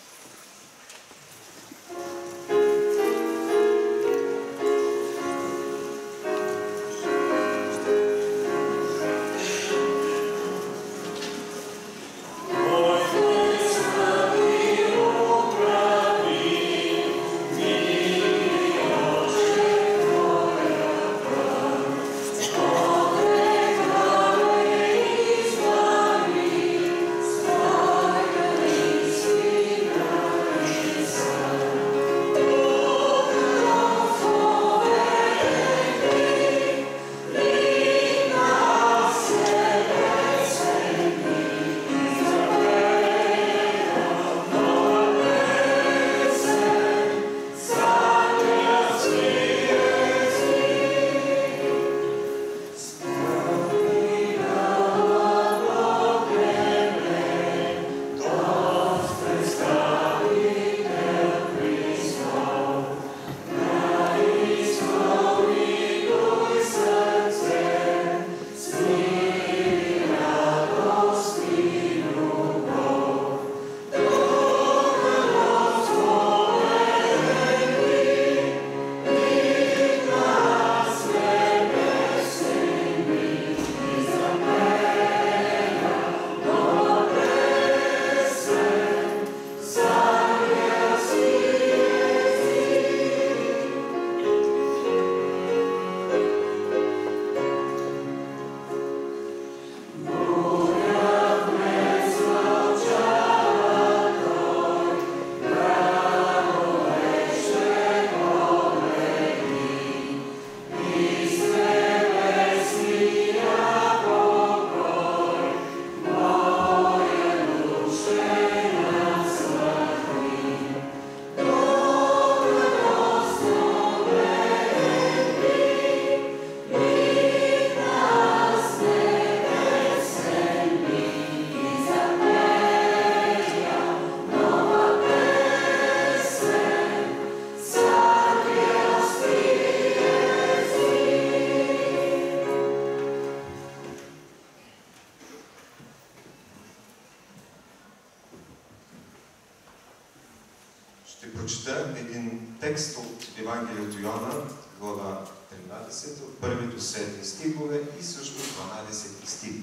Йоанна, глава 13, от първи до 7 стихове и също 12 стих.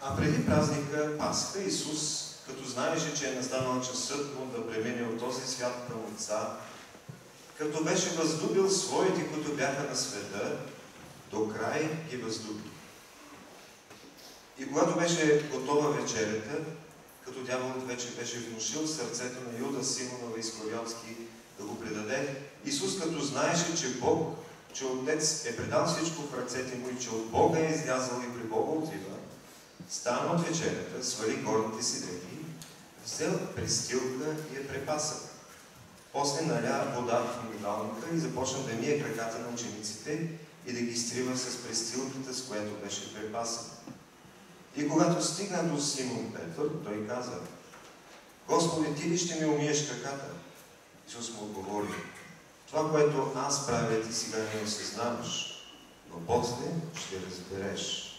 А преди празника Пасха Исус, като знаеше, че е настанал часът му да премине от този свят към Отца, като беше възлюбил своите, които бяха на света, до край ги възлюби. И когато беше готова вечерята, като дяволът вече беше внушил сърцето на Юда Симонова Искорионски да го предаде, Исус като знаеше, че Бог, че Отец е предал всичко в ръцете му и че от Бога е излязъл и при Бога отива, стана от вечерята, свали горните си дрехи, взел престилка и я препасал. После наля вода в умивалника и започна да мие краката на учениците и да ги изтрива с престилката, с която беше препасан. И когато стигна до Симон Петър, той каза, Господи, ти ли ще ми умиеш краката? Исус му отговори, това, което аз правя, ти сега не осъзнаваш, но после ще разбереш.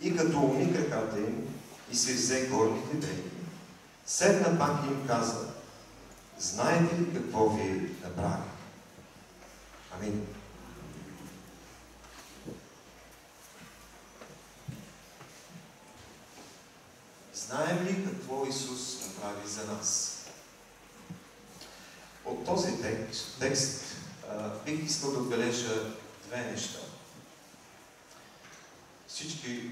И като уми краката им и се взе горните дрехи, седна пак и им каза, знаете ли какво ви направи? Амин. Знаем ли какво Исус направи за нас? От този текст, бих искал да отбележа две неща. Всички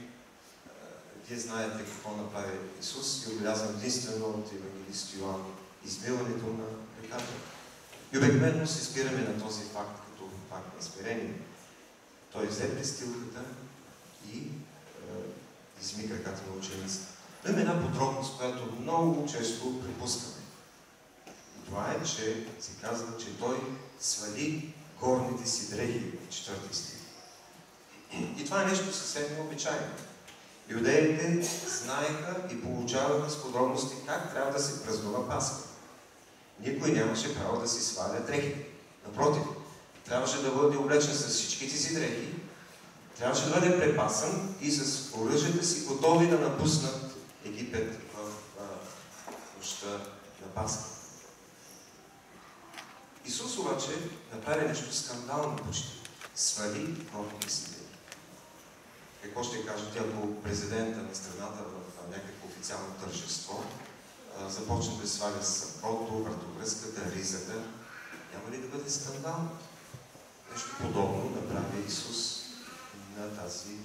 вие знаете какво направи Исус и отбелязвам единствено от Евангелист Йоан измиването на реката. И обикновено се спираме на този факт като факт на смирение. Той взе престилката и е, изми краката на учениците. Има една подробност, която много често припускаме. Това е, че се казва, че той свали горните си дрехи в четвърти стих. И това е нещо съвсем необичайно. Юдеите знаеха и получаваха с подробности как трябва да се празнува Пасха. Никой нямаше право да си сваля дрехи. Напротив, трябваше да бъде облечен с всичките си дрехи, трябваше да бъде препасан и с оръжията си готови да напуснат Египет в нощта на Пасха. Исус обаче направи нещо скандално почти. Свали дрехи. Какво ще кажете, ако президента на страната в някакво официално тържество започне да сваля сакото, вратовръзката, ризата, няма ли да бъде скандално? Нещо подобно направи Исус на тази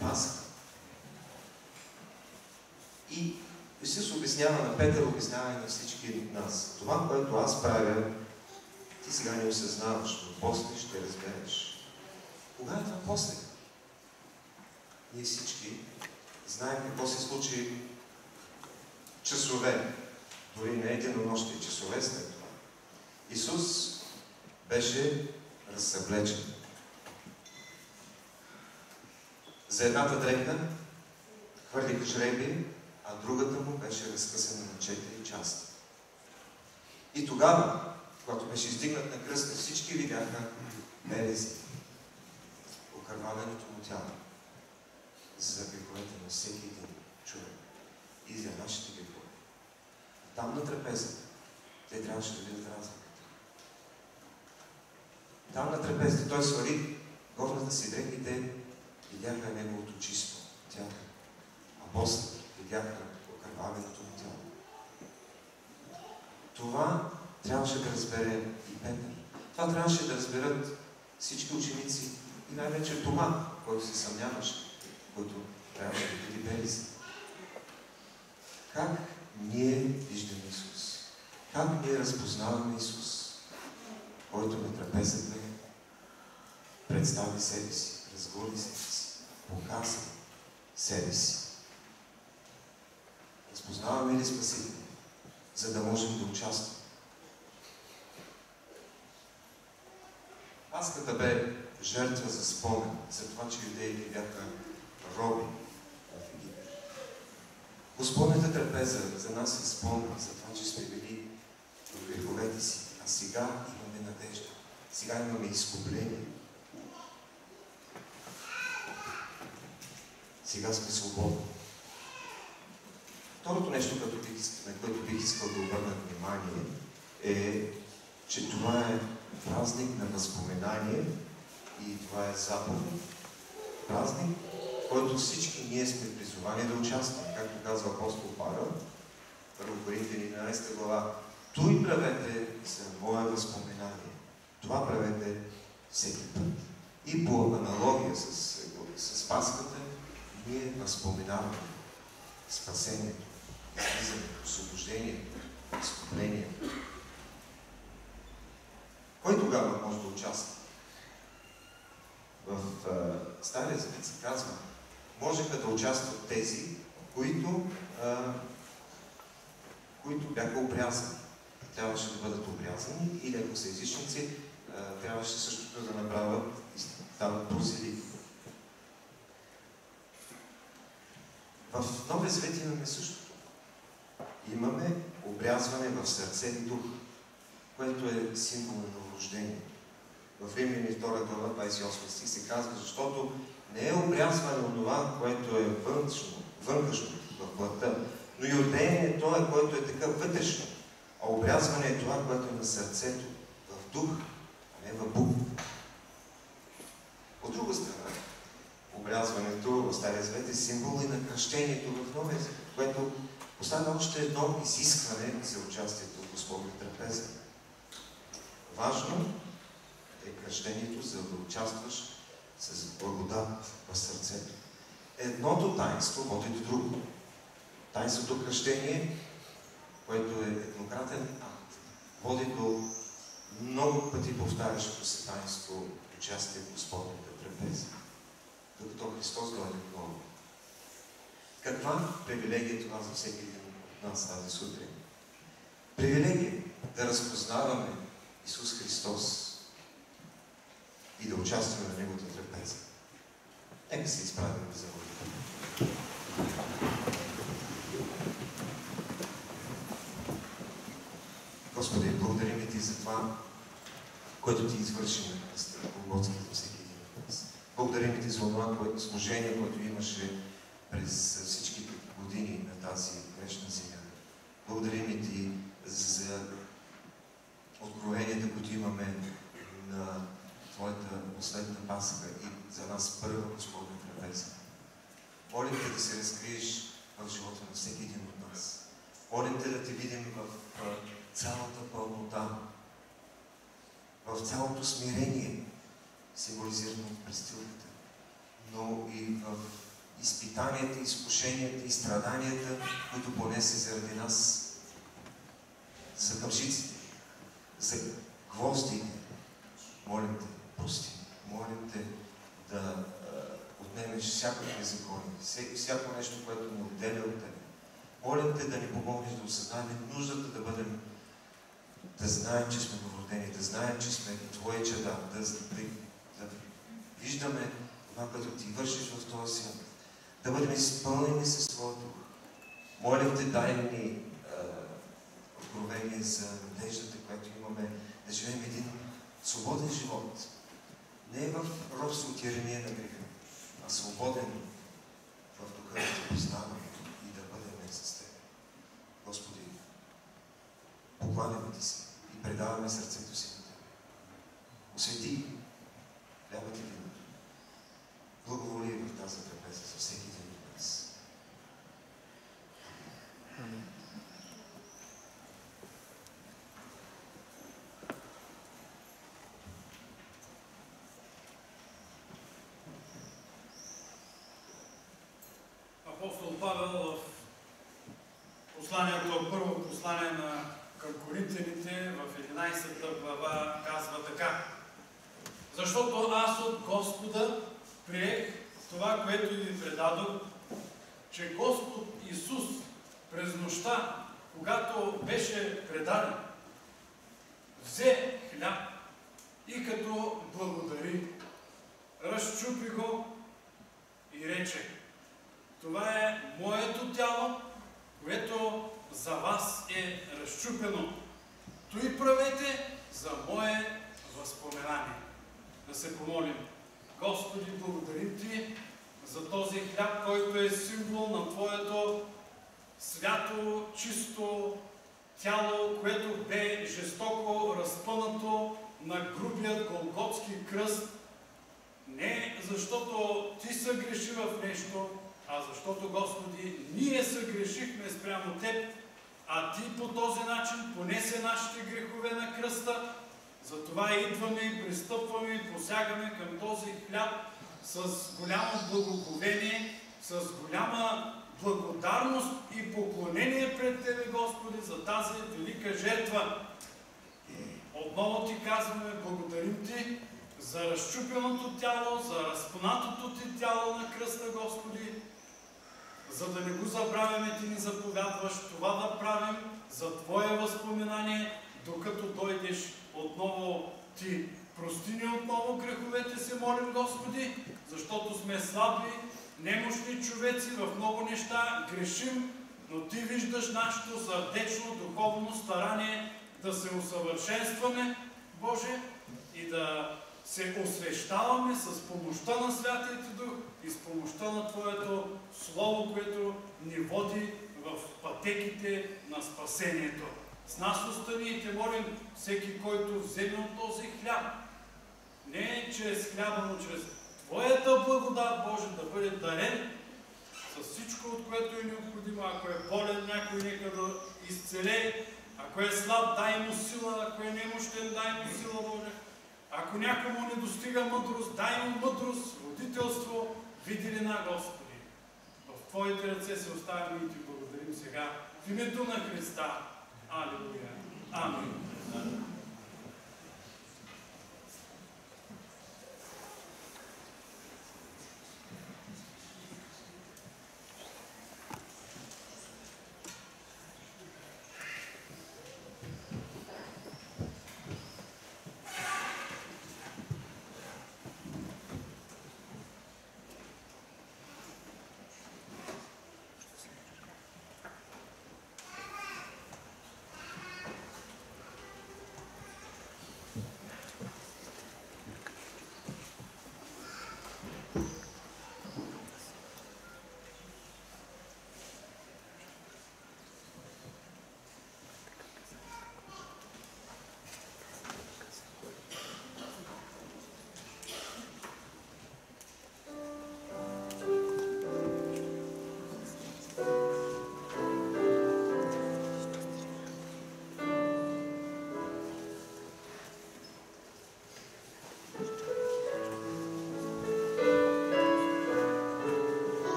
Пасха. И Исус обяснява на Петър, обяснява и на всички нас. Това, което аз правя, сега не осъзнаваш, но после ще разбереш. Кога е това после? Ние всички знаем какво се случи часове, дори не единонощни часове след това. Исус беше разсъблечен. За едната дреха хвърлиха жреби, а другата му беше разкъсана на четири части. И тогава, когато беше издигнат на кръста, всички видяха белези, окърваването му тяло за греховете на всеки един човек и за нашите грехове. Там на трапезата те трябваше да видят разликата. Там на трапезата той свали горната си дреха и те видяха неговото чисто тяло. А после видяха окърваването му тяло. Това трябваше да разбере и Петър. Това трябваше да разберат всички ученици и най-вече Тома, който се съмняваше, който трябваше да види белези. Как ние виждаме Исус? Как ние разпознаваме Исус, който на трапезата представи себе си, разголи себе си, показа себе си? Разпознаваме ли Спасителя, за да можем да участваме? Паската бе жертва за спомен, за това, че юдеите бяха роби в Египет. Господната трапеза за нас е спомен за това, че сме били в греховете си, а сега имаме надежда. Сега имаме изкупление. Сега сме свободни. Второто нещо, на което бих искал да обърна внимание е, че това е празник на възпоменание и това е заповед. Празник, в който всички ние сме призовани да участваме. Както казва апостол Павел, 1 Коринтияни 11 глава, той правете за мое възпоменание. Това правете всеки път. И по аналогия с, с Паската, ние възпоменаваме спасението, излизането, освобождението, изкуплението. Кой тогава може да участва? В а, Стария Завет се казва, можеха да участват тези, които, а, които бяха обрязани. Трябваше да бъдат обрязани или ако са езичници, а, трябваше същото да направят и стават прозели. В Новия Завет имаме същото. Имаме обрязване в сърце и дух, което е символ на новорождение. В Римляни 2 глава 28 стих се казва, защото не е обрязване онова, което е външно, вънкашно в плътта, но и отдеяние е това, което е така вътрешно. А обрязване е това, което е на сърцето, в дух, а не в буква. От друга страна, обрязването в Стария Завет е символ и на кръщението в Новия което поставя още едно изискване за участието в Господна трапеза. Важно е кръщението, за да участваш с благодат в сърцето. Едното таинство води до друго. Таинството кръщение, което е еднократен акт, води до много пъти повтарящото се таинство участие в Господната трапеза. Докато Христос дойде отново. Каква привилегия е това за всеки един от нас тази сутрин? Привилегия да разпознаваме Исус Христос и да участваме на Неговата трапеза. Нека се изправим за молитва. Господи, благодарим Ти за това, което Ти извърши на кръста, Голготската всеки един от нас. Благодарим Ти за това служение, което имаше през всичките години на тази грешна земя. Благодарим Ти за откровенията, които имаме на Твоята последна Пасха и за нас първа Господна трапеза. Молим Те да се разкриеш в живота на всеки един от нас. Молим Те да Те видим в цялата пълнота, в цялото смирение, символизирано от престилката, но и в изпитанията, изкушенията и страданията, които понесе заради нас, за къмшиците, за гвоздите. Молим Те, прости. Молим Те да отнемеш всякакви беззаконие, всяко, всяко нещо, което ни отделя от Тебе. Молим Те да ни помогнеш да осъзнаем нуждата да бъдем, да знаем, че сме новородени, да знаем, че сме Твои чеда, да, да, да виждаме това, което Ти вършиш в този свят, да бъдем изпълнени със Твоя дух. Молим Те, дай ни откровение за надеждата, която имаме, да живеем един свободен живот. Не в робство тирания на греха, а свободен в духа да те познаваме и да бъдем с Теб. Господи, покланяме Ти се и предаваме сърцето си на Тебе. Освети хлябът и виното. Благоволи в тази трапеза за всеки един от нас. Апостол Павел в посланието, първо послание на към Коринтияните в 11 глава казва така. Защото аз от Господа приех това, което ви предадох, че Господ Исус през нощта, когато беше предаден, взе хляб и като благодари, разчупи го и рече, това е моето тяло, което за вас е разчупено. Той правете за мое възпоменание. Да се помолим. Господи, благодарим Ти за този хляб, който е символ на Твоето свято, чисто тяло, което бе жестоко разпънато на грубият голготски кръст, не защото ти съгреши в нещо, а защото, Господи, ние съгрешихме спрямо Теб, а Ти по този начин понесе нашите грехове на кръста. Затова идваме и пристъпваме и посягаме към този хляб с голямо благоговение, с голяма благодарност и поклонение пред Тебе, Господи, за тази велика жертва. Отново Ти казваме, благодарим Ти за разчупеното тяло, за разпонатото Ти тяло на кръста, Господи, за да не го забравяме, Ти ни заповядваш това да правим за Твое възпоминание, докато дойдеш отново Ти. Прости ни отново греховете се, молим Господи, защото сме слаби, немощни човеци в много неща, грешим, но Ти виждаш нашето сърдечно духовно старание да се усъвършенстваме, Боже, и да се освещаваме с помощта на Святия Ти Дух и с помощта на Твоето Слово, което ни води в пътеките на спасението. С нас остани и те молим всеки, който вземе от този хляб, не чрез хляба, но чрез Твоята благодат, Боже, да бъде дарен с всичко, от което е необходимо. Ако е болен някой, нека да изцеле. Ако е слаб, дай му сила. Ако е немощен, дай му сила, Боже. Ако някому не достига мъдрост, дай му мъдрост, родителство, виделина, Господи. В Твоите ръце се оставяме и Ти благодарим сега. В името на Христа. Алилуя. Амин.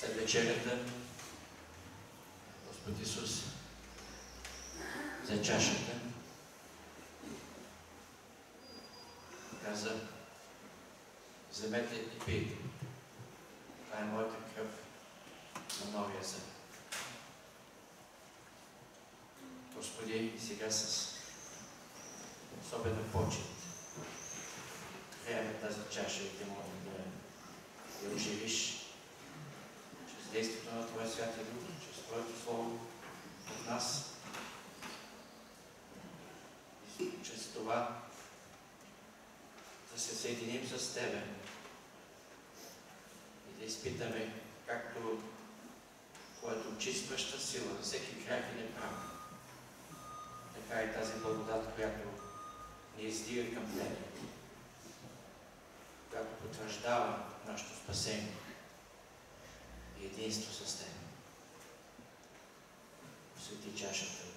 След вечерята Господ Исус взе чашата каза вземете и пийте. Това е моята кръв на новия завет. Господи, сега с особена почет приеме тази чаша и те молим да я оживиш чрез действието на Твоя Святия Дух, чрез Твоето Слово от нас и чрез това да се съединим Тебе. И да изпитаме както Твоята очистваща сила всеки грях и неправда. Така и тази благодат, която ни издига към Тебе, която потвърждава нашето спасение и единство с Тебе. Свети чашата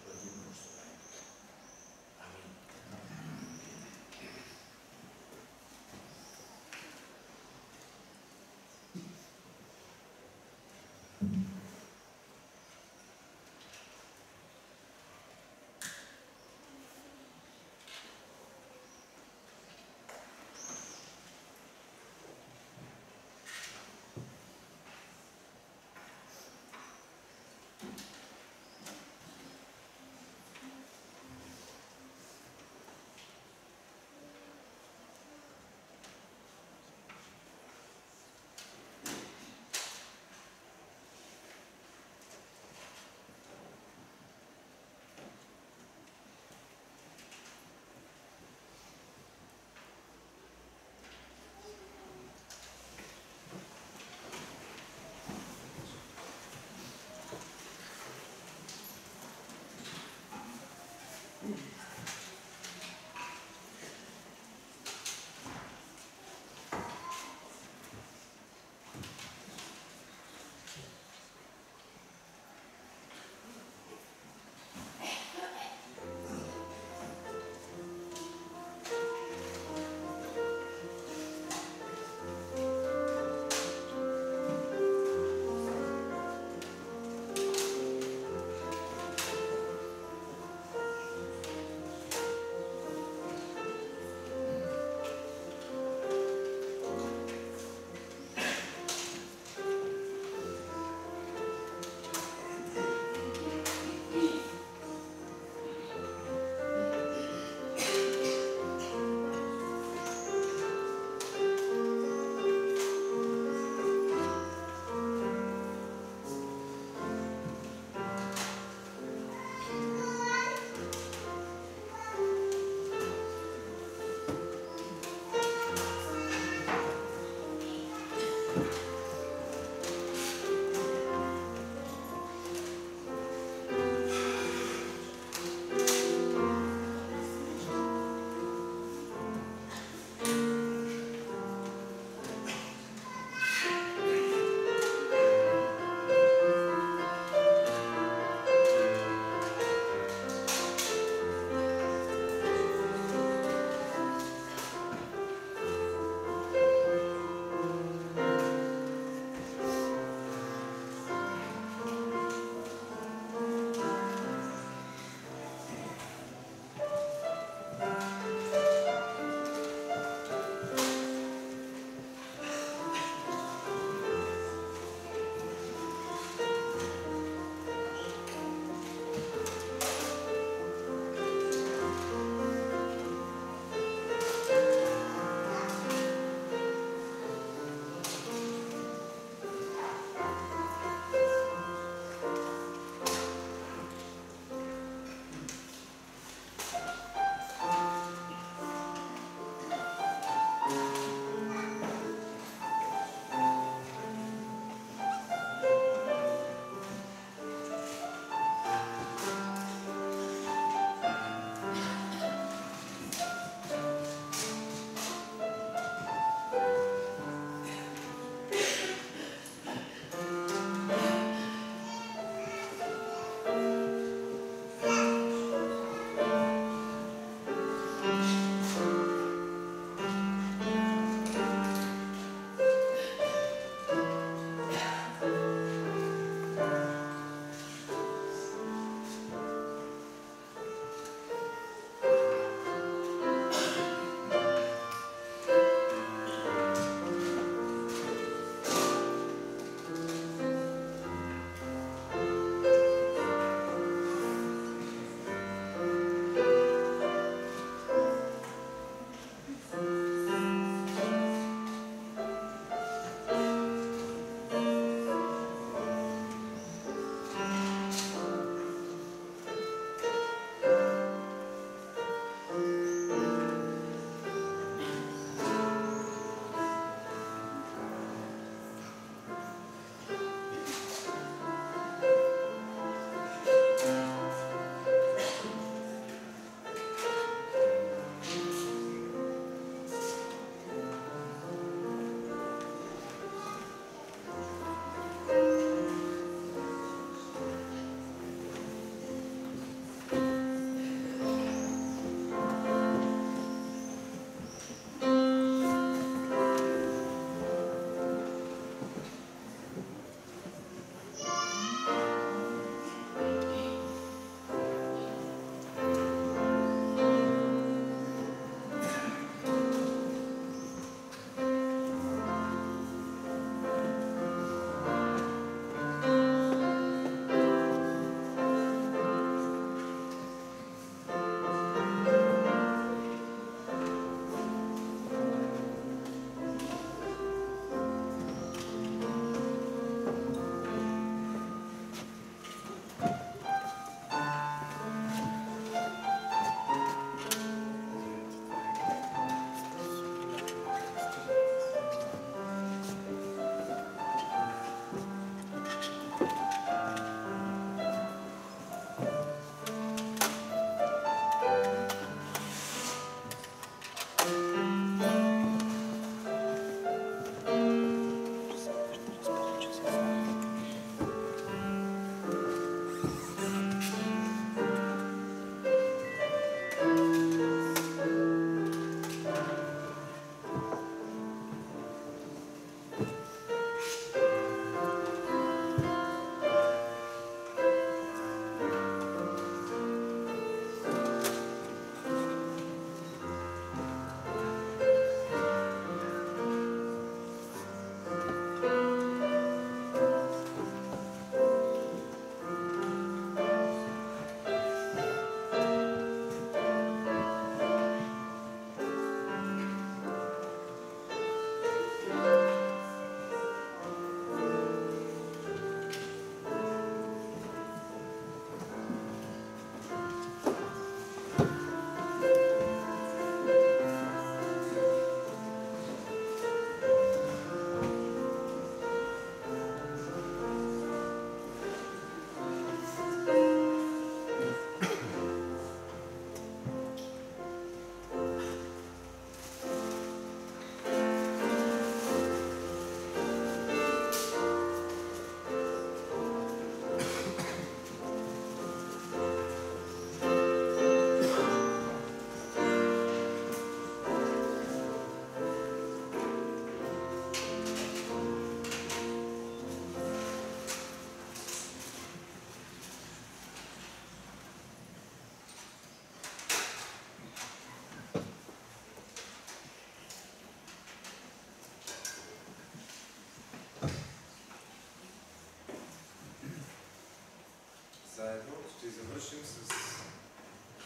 ще завършим с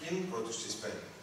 химн, който ще изпеем.